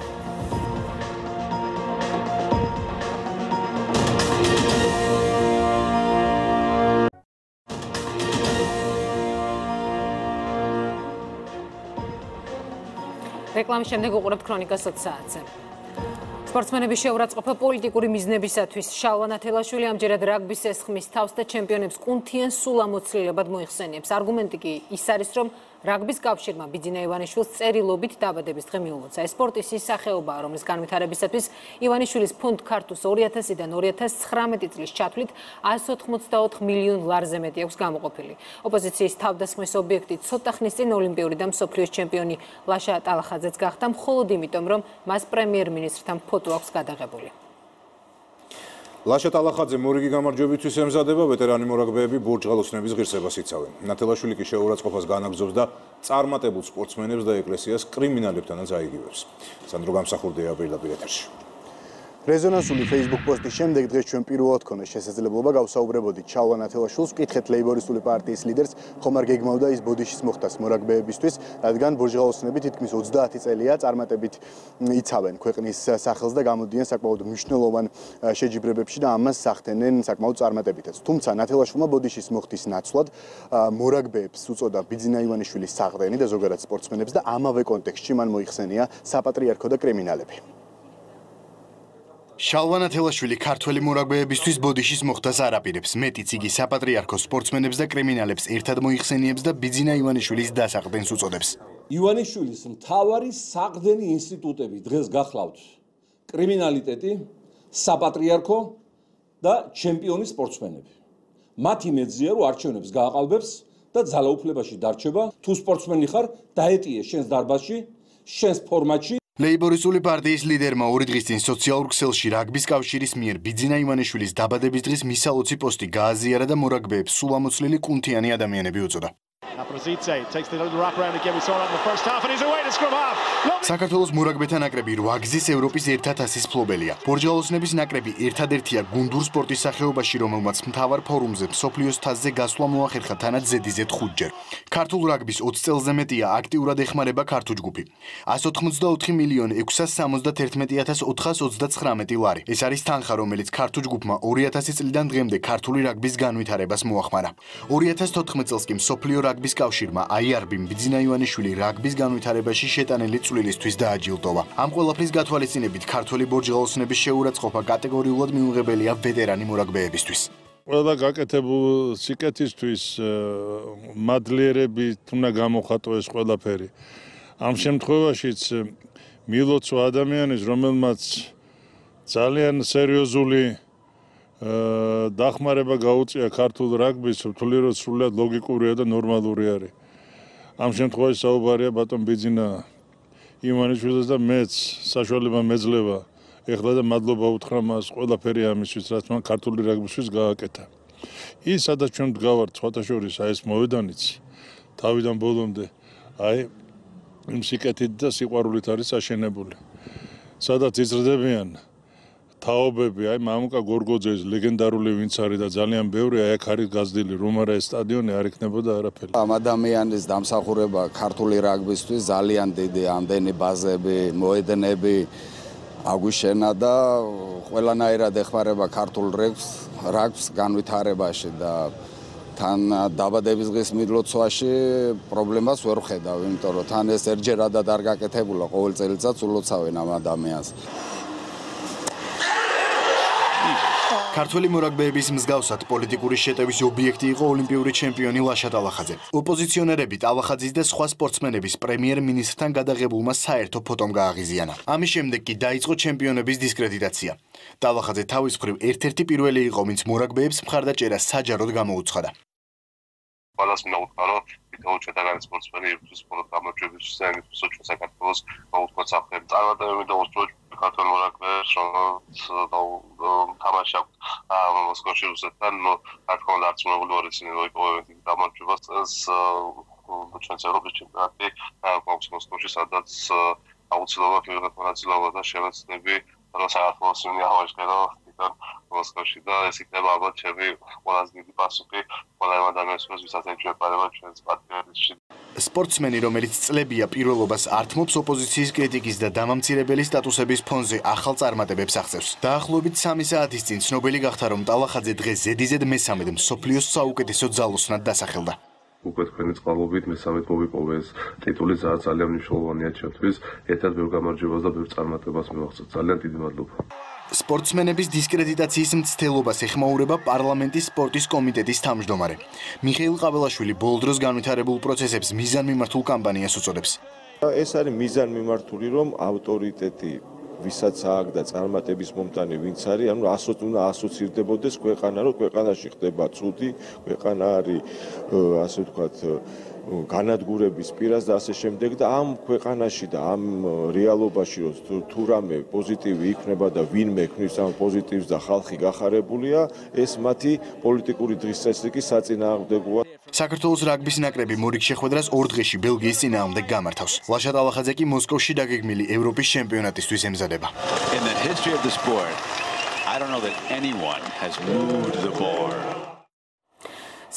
რეკლამის შემდეგ უყურებთ ქრონიკას 20 საათზე. სპორტსმენების შეურაცხყოფა პოლიტიკური მიზნებისათვის შალვა ნათელაშვილი ამჯერად რაგბის ესხმის თავს და ჩემპიონებს კუნთიან სულ ამოცლილებად მოიხსენიებს. არგუმენტი კი ის არის, რომ რაგბის კავშირმა ბიძინა ივანიშვილს წერილობით დაბადების დღე მიულოცა. ეს სპორტის ის სახეობაა, რომლის განვითარებისათვის ივანიშვილის ფონდ ქართუს 2000-დან 2019 წლის ჩათვლით 184 მილიონ ლარზე მეტი აქვს გამოყოფილი. ოპოზიციის თავდასხმის ობიექტი ცოტა ხნის წინ ოლიმპიური და მსოფლიოს ჩემპიონი ლაშა ტალახაძეც გახდა, მხოლოდ იმიტომ, რომ მას პრემიერ-მინისტრთან ფოტო აქვს გადაღებული. ლაშა ტალახაძე მორიგი გამარჯვებისთვის ემზადება ვეტერანი მორაგბეები ბურჯღალოსნების ღირსებას იცავენ. ნათელაშვილი კი შეურაცხყოფას განაგზობს და წარმატებულ სპორტსმენებს და ეკლესიას კრიმინალებთანაც აიგივებს. სანდრო გამსახურდია პირდაპირ ეთერში. რეზონანსული Facebook პოსტის შემდეგ დღეს ჩვენ პირველად ქონდა შესაძლებლობა გავსაუბრებოდით ჩალვა ნათელაშვილს, ვკითხეთ ლეიბორისტული პარტიის ლიდერს, ხომ არ გეგმავდა ის ბოდიშის მოხდას მორაგბეებისთვის, რადგან ბორჟღაოსნები თითქმის 30 წელია წარმატებით იცავენ ქვეყნის სახელს და გამოდიან საკმაოდ მნიშვნელოვან შეჯიბრებებში და ამას სახთენენ საკმაოდ წარმატებითაც. თუმცა ნათელაშვილმა ბოდიშის მოხდის ნაცვლად მორაგბეებს უწოდა ბიძინა ივანიშვილის საყდენი და ზოგადად სპორტსმენებს და ამავე კონტექსტში მან მოიხსენია საპატრიარქო და კრიმინალები. შალვანა თელაშვილი ქართველი მორაგბეებისთვის ბოდიშის მოხდას არაპირებს. მეტიც იგი საპატრიარქო სპორტსმენებს და კრიმინალებს ერთად მოიხსენიებს და ბიძინა ივანიშვილის დასაყდენს უწოდებს. ივანიშვილის მთავარი საყდენი ინსტიტუტები დღეს გახლავთ კრიმინალიტეტი, საპატრიარქო და ჩემპიონი სპორტსმენები. მათი მეძია რო არჩევნებს გააყალბებს და ძალაუფლებაში დარჩება. თუ სპორტსმენი ხარ, დაეტიე შენს დარბაზში, შენს ფორმატში ლეიბორისტული პარტიის ლიდერმა ორი დღის წინ სოციალურ ქსელში რაგბის კავშირის მიერ ბიძინა ივანიშვილის დაბადების დღის მისალოცი პოსტი გააზიარა და მორაგბეებს სულ ამოცლილი კუნთიანი ადამიანები უწოდა. საქართველოს მურაგბეთა ნაკრები 8 გზის ევროპის ერთათასის ფლობელია. ბორჯალოსნების ნაკრები ერთადერთია გუნდურ სპორტის სახეობაში, რომელმაც მთავარ ფორუმზე სოფლიოს თასზე გასვლა მოახერხა თანაც ზედიზედ 5ჯერ. ქართულ რაგბის 20 წელზე მეტია აქტიურად ეხმარება ქართულ ჯგუფი. 184 მილიონი 631429 ლარი. ეს არის თანხა, რომელიც ქართულ ჯგუფმა 2000 წლიდან დღემდე ქართული რაგბის განვითარებას მოახმარა. 2014 წელს კი სოფლიო რაგბის კავშირმა IRB-მ ბიძინა ივანიშვილი რაგბის განვითარებაში შეტანილი წვლილისთვის დააჯილდოვა. ამ ყველაფრის გათვალისწინებით ქართული ბორჯღაოსნების შეურაცხყოფა კატეგორიულად მიუღებელია ვეტერანი მორაგბეებისთვის. ყველა გაკეთებულ სიკეთისთვის მადლიერები თუნდა გამოხატო ეს ყველაფერი. ამ შემთხვევაშიც მილოცო ადამიანის რომელმაც ძალიან სერიოზული დახმარება გაუწია ქართულ რაგბის, ვთვლი რომ სრულად ლოგიკურია და ნორმალური არის. ამ შემთხვევაში საუბარია ბატონ ბიძინა იმანიშვილს და მეც საშუალება მეძლევა ეხლა და მადლობა უთხრა მას ყველაფერი ამისთვის, რაც მან ქართული რაგბისთვის გააკეთა. ის სადაც ჩვენ დგავართ სხვათა შორის აი ეს მოედანიც თავიდან ბოლომდე აი იმ სიკეთით და სიყვარულით არის აშენებული. სადაც იზრდებიან თაობები, აი მამუკა გორგოძეს ლეგენდარული ვინც არის და ძალიან ბევრი აი აქ არის გაზრდილი, რომ არა ეს სტადიონი არ იქნებოდა არაფერი. ამ ადამიანის დამსახურება ქართული რაგბისთვის ძალიან დიდი ამდენი ბაზები, მოედნები აგვიშენა და ყველანაირად ეხმარება ქართულ რეგს, რაგბს განვითარებაში და თან დაბადების დღის მილოცვაში პრობლემას ვერ ხედავ, იმიტომ რომ თან ეს ერთჯერადად არ გაკეთებულა ყოველ წელიწადს ულოცავენ ამ ადამიანს. ქართული მორაგბეების მსგავსად პოლიტიკური შეტევის ობიექტი იყო ოლიმპიური ჩემპიონი ლაშა ტალახაძე. ოპოზიციონერები ტალახაძის და სხვა სპორტსმენების პრემიერ-მინისტრთან გადაღებულმა საერთო ფოტომ გააღიზიანა. ამის შემდეგ კი დაიწყო ჩემპიონების დისკრედიტაცია. ტალახაძე თავის მხრივ ერთ-ერთი პირველი იყო, ვინც მორაგბეებს მხარდაჭერა საჯაროდ გამოუცხადა. ყველას მინდა უთხრა, რომ ვიდეო ჩატარგან სპორტსმენი ის ფოტო გამარჯვების ზემოთ სოჭო საქართველოს გაუთქვა საფრთხე. წარმატებები და ოსტრო ქართულ მორაგბეებს რომ თამაში აქვს მოსკოვში რუსეთთან, რა თქმა უნდა მოგვიდა ორი წელი მოიპოვებენ გამარჯვებას წელს ჩვენს ევროპის ჩემპიონატი გვაქვს მოსკოვში სადაც აუცილებლად მივიღეთ მონაწილეობა და შევეცდები რომ საქართველოს მიაღვიჟდე რომ თვითონ მოსკოვში და ეს იქნება ალბათ ჩემი ყველაზე დიდი პასუხი ყველა ადამიანს ვისაც ეჭვება ჩვენს პატრიოტიზმში სპორტსმენი, რომელიც წლებია პირველობას ართმობს ოპოზიციის კრიტიკის და დამამცირებელი სტატუსების ფონზე ახალ წარმატებებს აღწევს. დაახლოებით 3 საათის წინ ცნობილი გახდა, რომ ტალახაძე დღეს ზედიზედ მესამედ მსოფლიოს საუკეთესო ძალოსნად დასახელდა. უკვე თქვენი წყალობით მესამედ მოვიპოვე ეს ტიტული ძალიან მნიშვნელოვანია ჩემთვის. ერთად ბევრ გამარჯვებას და ბევრ წარმატებას მივაღწევ. ძალიან დიდი მადლობა. სპორტსმენების დისკრედიტაციის მცდელობას ეხმაურება პარლამენტის სპორტის კომიტეტის თავმჯდომარე. მიხეილ ყაბელაშვილი ბოლდროს განვითარებულ პროცესებს მიზანმიმართულ კამპანიას უწოდებს. ეს არის მიზანმიმართული, რომ ავტორიტეტი ვისაც აქვს და წარმატების მომტანი ვინც არის, ანუ ასოც უნდა ასოცირდებოდეს ქვეყანა, რომ ქვეყანაში ხდება ცუდი, ქვეყანა არის ასე ვთქვათ განადგურების პირას და ასე შემდეგ და ამ ქვეყანაში და ამ რეალობაში რომ თუ რამე პოზიტივი იქნება და ვინმე ქნის ამ პოზიტივს და ხალხი გახარებულია ეს მათი პოლიტიკური დღის წესრიგი საწინააღმდეგოა. საქართველოს რაგბის ნაკრები მორიგ შეხვედრას ორ დღეში ბელგიის წინააღმდეგ გამართავს. ლაშა ტალახაძე კი მოსკოვში დაგეგმილი ევროპის ჩემპიონატისთვის ემზადება. I don't know that anyone has moved the board.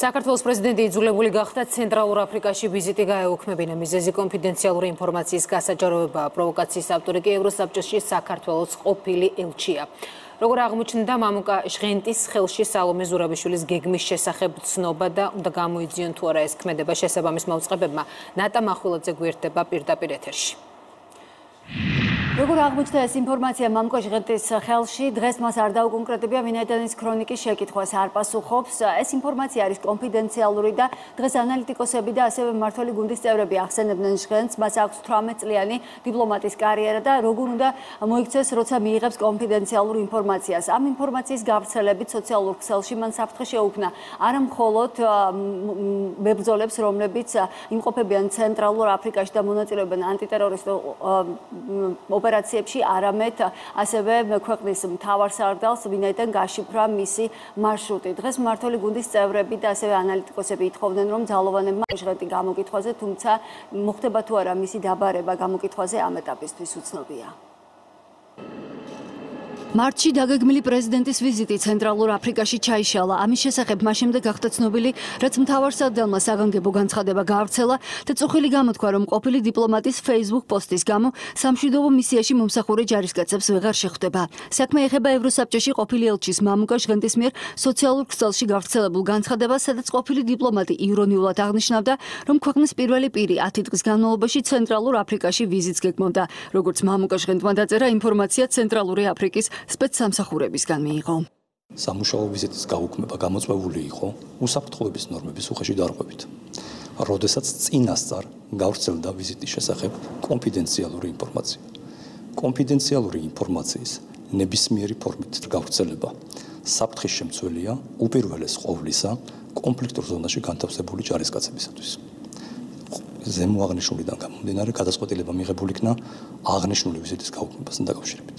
საქართველოს პრეზიდენტი იძულებული გახდა ცენტრალურ აფრიკაში ვიზიტი გაეუქმებინა. მიზეზი კონფიდენციალური ინფორმაციის გასაჯაროება პროვოკაციის ავტორი კი ევროსაბჭოში საქართველოს ყოფილი ელჩია. როგორ აღმოჩნდა მამუკა ჟღენტის ხელში სალომე ზურაბიშვილის გეგმის შესახებ ცნობა და უნდა გამოიძიონ თუ არა ეს ქმედება შესაბამის მოწყებებმა ნატა მახვილაძე გვერდება პირდაპირ ეთერში როგორ აღმოჩნდა ეს ინფორმაცია მამკო ჟღენტის ხელში? დღეს მას არ დაუკონკრეტებია ვინაიდან ის ქრონიკის შეკითხვას არ პასუხობს ეს ინფორმაცია არის კონფიდენციალური და დღეს ანალიტიკოსები და ასევე მართველი გუნდის წევრები ახსენებდნენ ჟღენტს მას აქვს 18 წლიანი დიპლომატის კარიერა და როგორ უნდა მოიქცეს როცა მიიღებს კონფიდენციალურ ინფორმაციას. ამ ინფორმაციის გავრცელებით სოციალურ ქსელში მან საფრთხე შეუქმნა. არა მხოლოდ მებრძოლებს რომლებიც იმყოფებიან ცენტრალურ აფრიკაში და მონაწილეობენ ანტიტერორისტულ ოპერაციებში, არამედ ასევე ქვეყნის მთავარ სარდალს, ვინაიდან გაშიფრა მისი მარშრუტი. დღეს მართული გუნდის წევრები და ასევე ანალიტიკოსები ითხოვდნენ, რომ ძალოვანებმა ჟღენტი გამოკითხვაზე, თუმცა მოხდება თუ არა მისი დაბარება გამოკითხვაზე ამ ეტაპისთვის უცნობია. მარტში დაგეგმილი პრეზიდენტის ვიზიტი ცენტრალურ აფრიკაში ჩაიშალა. ამის შესახებ მას შემდეგ გახდა ცნობილი, რაც მთავარ სადგელმა საგანგებო განცხადება გაავრცელა და წუხილი გამოთქვა, რომ ყოფილი დიპლომატის Facebook პოსტის გამო სამშვიდობო მისიაში მომსახურე ჯარისკაცებს ვეღარ შეხვდება. საქმე ეხება ევროსაბჭოში ყოფილი ელჩის მამუკა ჟღენტის მიერ სოციალურ ქსელში გავრცელებულ განცხადებას, სადაც ყოფილი დიპლომატი ირონიულად აღნიშნავდა, რომ ქვეყნის პირველი პირი 10 დღის განმავლობაში ცენტრალურ აფრიკაში ვიზიტს გეგმავდა. როგორც მამუკა ჟღენტმა დაწერა ინფორმაცია ცენტრალური აფრიკის სპეცსამსახურებისგან მიიღო. სამუშაო ვიზიტის გაუქმება გამოწვეული იყო უსაფრთხოების ნორმების უხეში დარღვევით. როდესაც წინასწარ გავრცელდა ვიზიტის შესახებ კონფიდენციალური ინფორმაცია. კონფიდენციალური ინფორმაციის ნებისმიერი ფორმით გავრცელება საფრთხის შემცველია უპირველეს ყოვლისა კონფლიქტურ ზონაში განთავსებული ჯარისკაცებისათვის. ზემო აღნიშნულიდან გამომდინარე გადაწყვეტილება მიღებული იქნა აღნიშნული ვიზიტის გაუქმებასთან დაკავშირებით.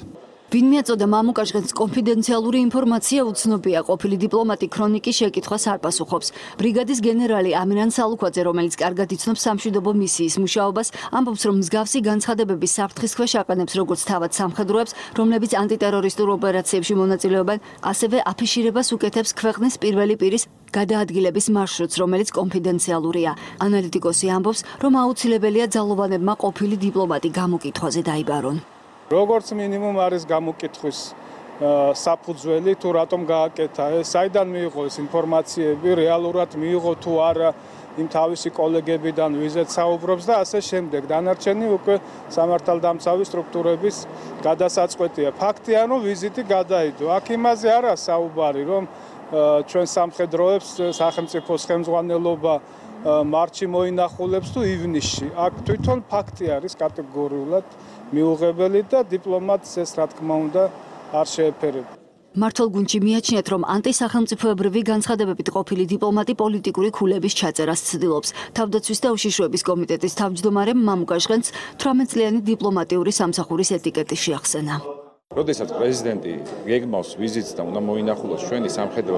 ვინ მიაწოდა მამუკაშგენს კონფიდენციალური ინფორმაცია უცნობია. ყოფილი დიპლომატი ქრონიკის შეკითხვას არ პასუხობს ბრიგადის გენერალი ამირან სალუქვაძე რომელიც კარგად იცნობს სამშვიდობო მისიის მუშაობას ამბობს რომ მსგავსი განცხადებები საფრთხის ქვეშ აყენებს როგორც თავად სამხედროებს რომლებიც ანტიტერორისტულ ოპერაციებში მონაწილეობენ ასევე აფიშირებას უკეთებს ქვეყნის პირველი პირის გადაადგილების მარშრუტს რომელიც კონფიდენციალურია. ანალიტიკოსი ამბობს რომ აუცილებელია ძალოვანებმა ყოფილი დიპლომატი გამოკითხვაზე დაიბარონ როგორც მინიმუმ არის გამოკითხვის საფუძველი თუ რატომ გააკეთა ეს საიდან მიიღო ეს ინფორმაციები? რეალურად მიიღო თუ არა იმ თავისი კოლეგებიდან ვიზეთ საუბრობს და ასე შემდეგ. დანარჩენი უკვე სამართალდამცავი სტრუქტურების გადასაწყვეტია. ფაქტია რომ ვიზიტი გადაიდო. აქ იმაზე არა საუბარი რომ ჩვენ სამხედროებს სახელმწიფოს ხელმძღვანელობა მარტში მოინახულებს თუ ივნისში აქ თვითონ ფაქტი არის კატეგორიულად მიუღებელი და დიპლომატს ეს რა თქმა უნდა არ შეეფერება. მართალ გუნჩი მიაჩნიათ, რომ ანტისახელმწიფოებრივი განცხადებებით ყოფილი დიპლომატი პოლიტიკური ქულების ჩაწერას ცდილობს. თავდაცვის და უშიშროების კომიტეტის თავმჯდომარემ მამუკაშღენს 18 წლიანი დიპლომატიური სამსახურის ეტიკეტი შეახსენა. როდესაც პრეზიდენტი გეგმავს ვიზიტს და უნდა მოინახულოს ჩვენი სამხედრო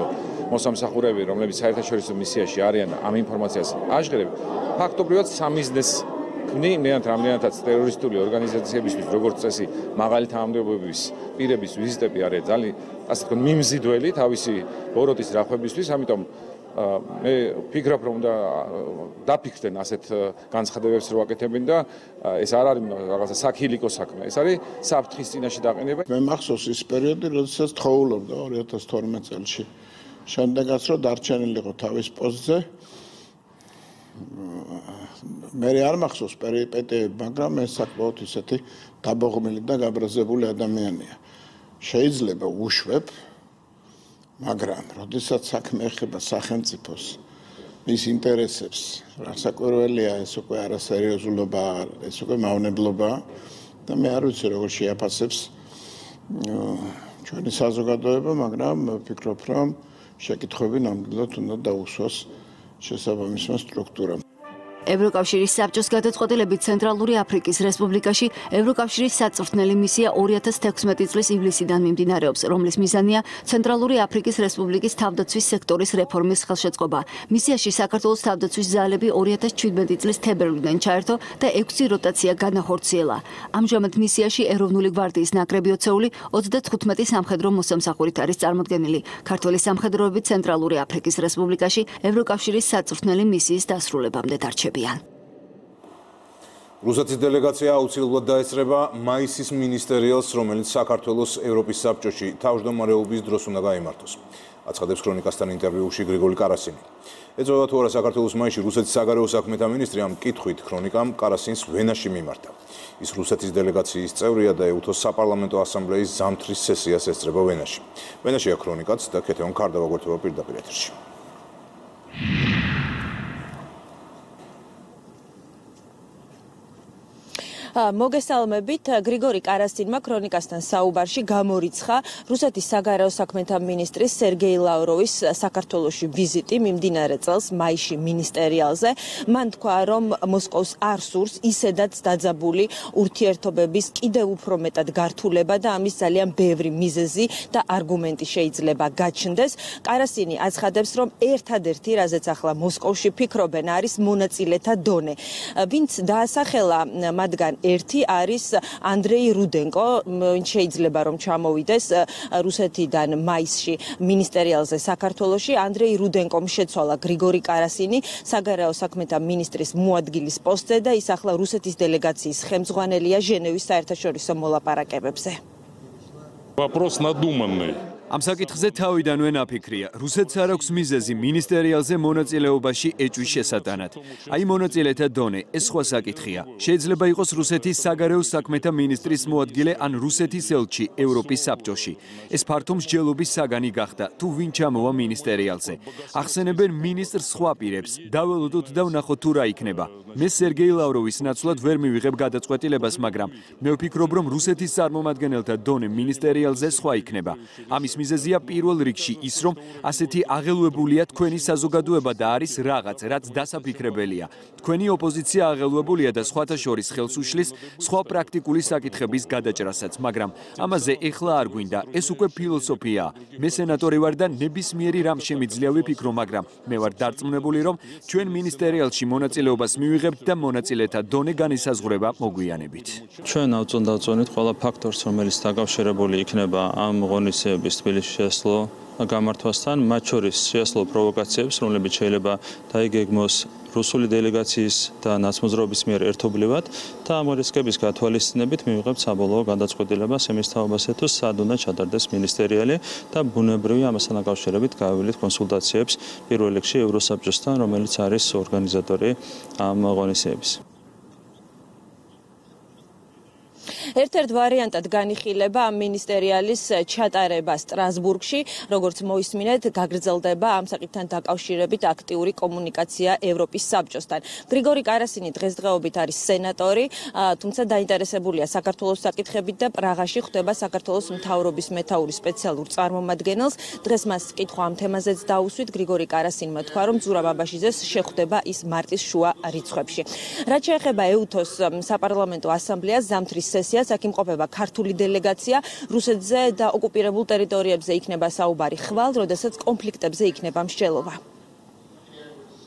მოსამსახურეები, რომლებიც საერთაშორისო მისიაში არიან ამ ინფორმაციას აშღერებ, ფაქტობრივად სამიზნეს ქმნი მეანთ რამდენადაც ტერორისტული ორგანიზაციებისთვის როგორც წესი მაღალი თანამდებობების პირების ვიზიტები არის ძალიან ასე თქო მიმზიდველი თავისი ბოროტის რახვებისთვის ამიტომ მე ფიქრობ რომ და დაფიქრდნენ ასეთ განცხადებებს რო აკეთებინ და ეს არ არის რაღაცა საქილიკო საქმე. ეს არის საფრთხის წინაშე დაყენება. მე მახსოვს ის პერიოდი როდესაც თხოვლობდა 2012 წელს შემდეგაც რო დარჩენილიყო თავის პოსტზე მე არ მახსოვს პერიპეტიები, მაგრამ ეს საკმაოდ ისეთი დაბოღმილი და გაბრაზებული ადამიანია. შეიძლება უშვებ, მაგრამ როდესაც საქმე ეხება სახელმწიფოს მის ინტერესებს, რასაკვირველია ეს უკვე არასერიოზულობა, ეს უკვე მავნებლობა და მე არ ვიცი როგორ შეაფასებს ჩვენი საზოგადოება, მაგრამ ვფიქრობ, რომ შეკითხები ნამდვილად უნდა დაუსვას შესაბამისმა სტრუქტურამ. ევროკავშირის საბჭოს გადაწყვეტილებით ცენტრალური აფრიკის რესპუბლიკაში ევროკავშირის საწვრთნელი მისია 2016 წლის ივლისიდან მიმდინარეობს, რომლის მიზანია ცენტრალური აფრიკის რესპუბლიკის თავდაცვის სექტორის რეფორმის ხელშეწყობა. მისიაში საქართველოს თავდაცვის ძალები 2017 წლის თებერვლიდან ჩაერთო და 6 როტაცია განახორციელა. ამჟამად მისიაში ეროვნული გვარდიის ნაკრები ოცეული 35 სამხედრო მოსამსახურით არის წარმოდგენილი. ქართული სამხედროები ცენტრალური აფრიკის რესპუბლიკაში ევროკავშირის საწვრთნელი მისიის დასრულებამდე დარჩება. იღებიან. რუსეთის დელეგაცია აუცილებლად დაესწრება მაისის მინისტერიალს, რომელიც საქართველოს ევროპის საბჭოში თავმჯდომარეობის დროს უნდა გაიმართოს. აცხადებს ქრონიკასთან ინტერვიუში გრიგოლი კარასინი. ეწოდა თუ არა საქართველოს მაისში რუსეთის საგარეო საქმეთა მინისტრი ამ კითხვით ქრონიკამ კარასინს ვენაში მიმართა. ის რუსეთის დელეგაციის წევრია და ეუთოს საპარლამენტო ასამბლეის ზამთრის სესიას ესწრება ვენაში. ვენაშია ქრონიკაც და ქეთეონ კარდავა გვერდება პირდაპირ ეთერში. მოგესალმებით გრიგორი კარასტინმა ქრონიკასთან საუბარში გამორიცხა რუსეთის საგარეო საქმეთა მინისტრის სერგეი ლავროვის საქართველოსში ვიზიტი მიმდინარე წელს მაისში მინისტერიალზე. მან თქვა რომ მოსკოვს არ სურს ისედაც დაძაბული ურთიერთობების კიდევ უფრო მეტად გართულება და ამის ძალიან ბევრი მიზეზი და არგუმენტი შეიძლება გაჩნდეს. კარასტინი აცხადებს რომ ერთადერთი რაზეც ახლა მოსკოვში ფიქრობენ არის მონაწილეთა დონე. ვინც დაასახელა მათგან ერთი არის ანდრეი რუდენკო ვინც შეიძლება რომ ჩამოვიდეს რუსეთიდან მაისში მინისტერიალზე საქართველოში ანდრეი რუდენკომ შეცვალა გრიგორი კარასინი საგარეო საქმეთა ministris მოადგილის პოსტზე და ის ახლა რუსეთის დელეგაციის ხელმძღვანელია ჟენევის საერთაშორისო მოლაპარაკებებზე вопрос надуманный ამ საკითხზე თავიდანვე ნაფიქრია. რუსეთს არ აქვს მიზეზი მინისტერიალზე მონაწილეობაში ეჭვის შესატანად. აი მონაწილეთა დონე, ეს სხვა საკითხია. შეიძლება იყოს რუსეთის საგარეო საქმეთა მინისტრის მოადგილე ან რუსეთის ელჩი ევროპის საბჭოში. ეს ფართო მსჯელობის საგანი გახდა, თუ ვინ ჩამოვა მინისტერიალზე. ახსენებენ მინისტრს სხვა პირებს. დაველოდოთ და ვნახოთ თუ რა იქნება. მე სერგეი ლავროვის ნაცვლად ვერ მივიღებ გადაწყვეტილებას, მაგრამ მე ვფიქრობ, რომ რუსეთის წარმომადგენელთა დონე მინისტერიალზე სხვა იქნება. ამის მიზეზია პირველ რიგში ის, რომ ასეთი აღელვებულია თქვენი საზოგადოება და არის რაღაც, რაც დასაფიქრებელია. თქვენი ოპოზიცია აღელვებულია და სხვათა შორის ხელს უშლის სხვა პრაქტიკული საკითხების გადაჭრასაც, მაგრამ ამაზე ეხლა არ გვინდა, ეს უკვე ფილოსოფიაა. მე სენატორი ვარ და ნებისმიერი რამ შემიძლია ვიფიქრო, მაგრამ მე ვარ დარწმუნებული, რომ ჩვენ მინისტერიალში მონაწილეობას მივიღებთ და მონაწილეთა დონე განისაზღვრება მოგვიანებით. ჩვენ ავწონდავწონით ყველა ფაქტორს, რომელიც დაკავშირებული იქნება ამ ღონისძიების თბილისში შესlo გამართვასთან, მათ შორის შესlo პროვოკაციებს, რომლებიც შეიძლება დაიგეგმოს რუსული დელეგაციის და ნაცმოძრაობის მიერ ერთობლივად და ამ რისკების გათვალისწინებით მივიღებთ საბოლოო გადაწყვეტილებას იმის თაობაზე თუ სად უნდა ჩადარდეს მინისტერიალი და ბუნებრივი ამასთან დაკავშირებით გავივლით კონსულტაციებს პირველ რიგში ევროსაბჭოსთან, რომელიც არის ორგანიზატორი ამ ღონისძიების. ერთ-ერთ ვარიანტად განიხილება ამ მინისტერიალის ჩატარება სტრასბურგში, როგორც მოისმინეთ, გაგრძელდება ამ საკითხთან დაკავშირებით აქტიური კომუნიკაცია ევროპის საბჭოსთან. გრიგორი კარასინი დღესდღეობით არის სენატორი, თუმცა დაინტერესებულია საქართველოს საკითხებით და პრაღაში ხვდება საქართველოს მთავრობის მეთაური სპეციალურ წარმომადგენელს. დღეს მას კითხვა ამ თემაზეც დაუსვით გრიგორი კარასინმა თქვა, რომ ზურაბაბაშიძეს შეხვდება ის მარტის შუა რიცხვებში. რაც შეეხება ეუთოს საპარლამენტო ასამბლეას ზამთრის სესიას აქ იმყოფება ქართული დელეგაცია რუსეთზე და ოკუპირებულ ტერიტორიებზე იქნება საუბარი ხვალ, როდესაც კონფლიქტებზე იქნება მსჯელობა.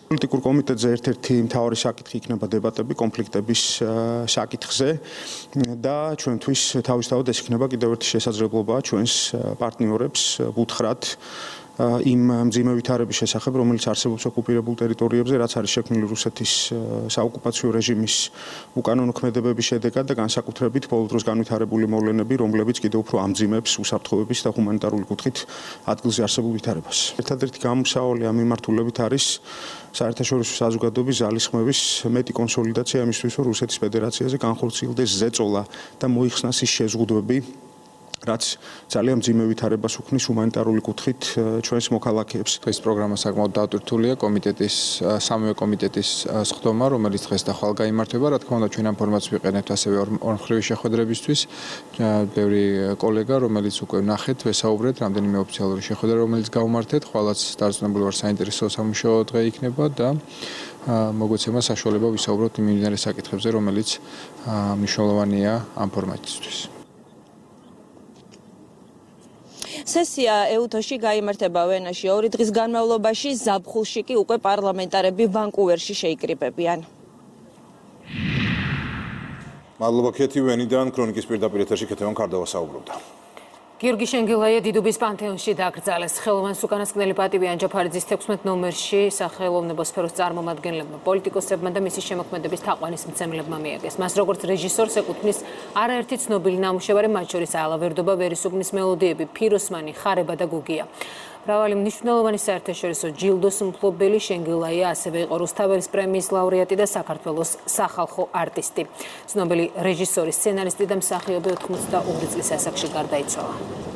პოლიტიკურ კომიტეტზე ერთ-ერთი მთავარი საკითხი იქნება დებატები კონფლიქტების საკითხზე და ჩვენთვის თავისთავად ეს იქნება კიდევ ერთი შესაძლებლობა ჩვენს პარტნიორებს უთხრათ იმ მძიმე ვითარების შესახებ, რომელიც არსებობს ოკუპირებულ ტერიტორიებზე, რაც არის შექმნილი რუსეთის საოკუპაციო რეჟიმის უკანონო ქმედებების შედეგად და განსაკუთრებით ბოლო დროს განვითარებული მოვლენები, რომლებიც კიდევ უფრო ამძიმებს უსაფრთხოების და ჰუმანიტარული კუთხით ადგილზე არსებულ ვითარებას. ერთადერთი გამოსავალი ამ მიმართულებით არის საერთაშორისო საზოგადოების ძალისხმევის მეტი კონსოლიდაცია იმისთვის, რომ რუსეთის ფედერაციაზე განხორციელდეს ზეწოლა და მოიხსნას ის შეზღუდვები, რაც ძალიან ძიმე ვითარებას უქმნის ჰუმანიტარული კუთხით ჩვენს მოქალაქეებს. ეს პროგრამა საკმაოდ დაუტვირთულია კომიტეტის სამივე კომიტეტის სხდომა, რომელიც დღეს და ხვალ გამართება. რა თქმა უნდა, ჩვენ ამ ფორმატს ვიყენებთ ასევე ორმხრივი შეხვედრებისთვის. ბევრი კოლეგა, რომელიც უკვე ნახეთ, ვესაუბრეთ რამდენიმე ოფიციალური შეხვედრა, რომელიც გამართეთ, ხვალაც დარწმუნებული ვარ საინტერესო სამუშაო დღე იქნება და მოგვეცემა საშუალება ვისაუბროთ იმ მიმდინარე საკითხებზე, რომელიც მნიშვნელოვანია ამ ფორმატისთვის. სესია ეუთოში გამართება ვენაში. ორი დღის განმავლობაში ზაფხულში კი უკვე პარლამენტარები ვანკუვერში შეიკრიბებიან. მადლობა ქეთი ვენიდან. ქრონიკის პირდაპირ ეთერში ქეთევან კარდავა საუბრობდა გიორგი შენგელაია დიდუბის პანთეონში დაკრძალეს. ხელოვანს უკანასკნელი პატივი ანჯაფარიძის 16 ნომერში სახელოვნებო სფეროს წარმომადგენლებმა, პოლიტიკოსებმა და მისი შემოქმედების თაყვანისმცემლებმა მიაგეს. მას როგორც რეჟისორს ეკუთვნის არაერთი ცნობილი ნამუშევარი, მათ შორის ალავერდობა, ვერისუბნის მელოდიები, ფიროსმანი, ხარება და გუგია. მრავალი მნიშვნელოვანი საერთაშორისო ჯილდოს მფლობელი შენგილაია ასევე იყო რუსთაველის პრემიის ლაურეატი და საქართველოს სახალხო არტისტი. ცნობილი რეჟისორი, სცენარისტი და მსახიობი 82 წლის ასაკში გარდაიცვალა.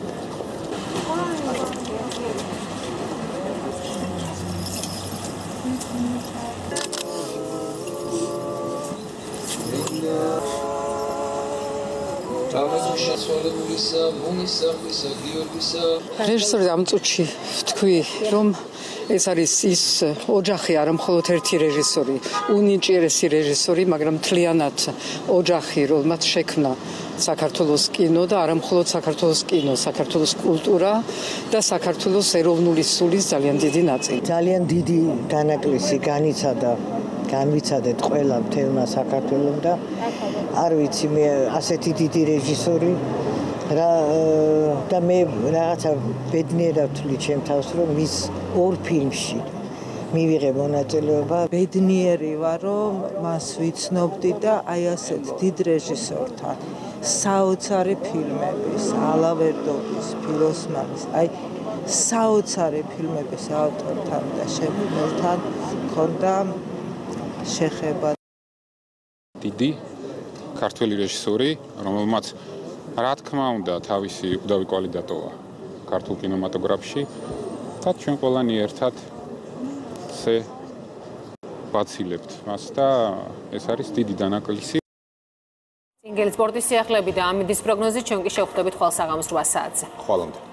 დასვალებულისა, მონისახისა, გიორგისა. რეჟისორი ამ წუთში თქვი, რომ ეს არის ის ოჯახი, არა მხოლოდ ერთი რეჟისორი, უნიჭიერესი რეჟისორი, მაგრამ თლიანად ოჯახი, რომელმაც შექმნა საქართველოს კინო და არა მხოლოდ საქართველოს კინო, საქართველოს კულტურა და საქართველოს ეროვნული სულის ძალიან დიდი ნაწილი. ძალიან დიდი განაკლისი განიცადა განვიცადეთ ყველა მთელმა საქართველოს და არ ვიცი მე ასეთი დიდი რეჟისორი რა და მე რაღაცა ბედნიერად ვთვლი ჩემ თავს რომ ის ორ ფილმში მივიღე მონაწილეობა. ბედნიერი ვარ რომ მას ვიცნობდი და აი ასეთ დიდ რეჟისორთან საოცარი ფილმების ალავერდობის ფილოსმანის აი საოცარი ფილმების ავტორთან და შემოვლთან ქონდა შეხება. დიდი ქართველი რეჟისორი, რომელმაც რა თქმა უნდა თავისი უდავი კვალი დატოვა ქართულ კინემატოგრაფში და ჩვენ ყველანი ერთად ზე ვაცილებთ მას და ეს არის დიდი დანაკლისი. სინგლის სპორტის სიახლეები და ამიდის პროგნოზი ჩვენ კი შევხვდებით ხვალ საღამოს 8 საათზე. ხვალამდე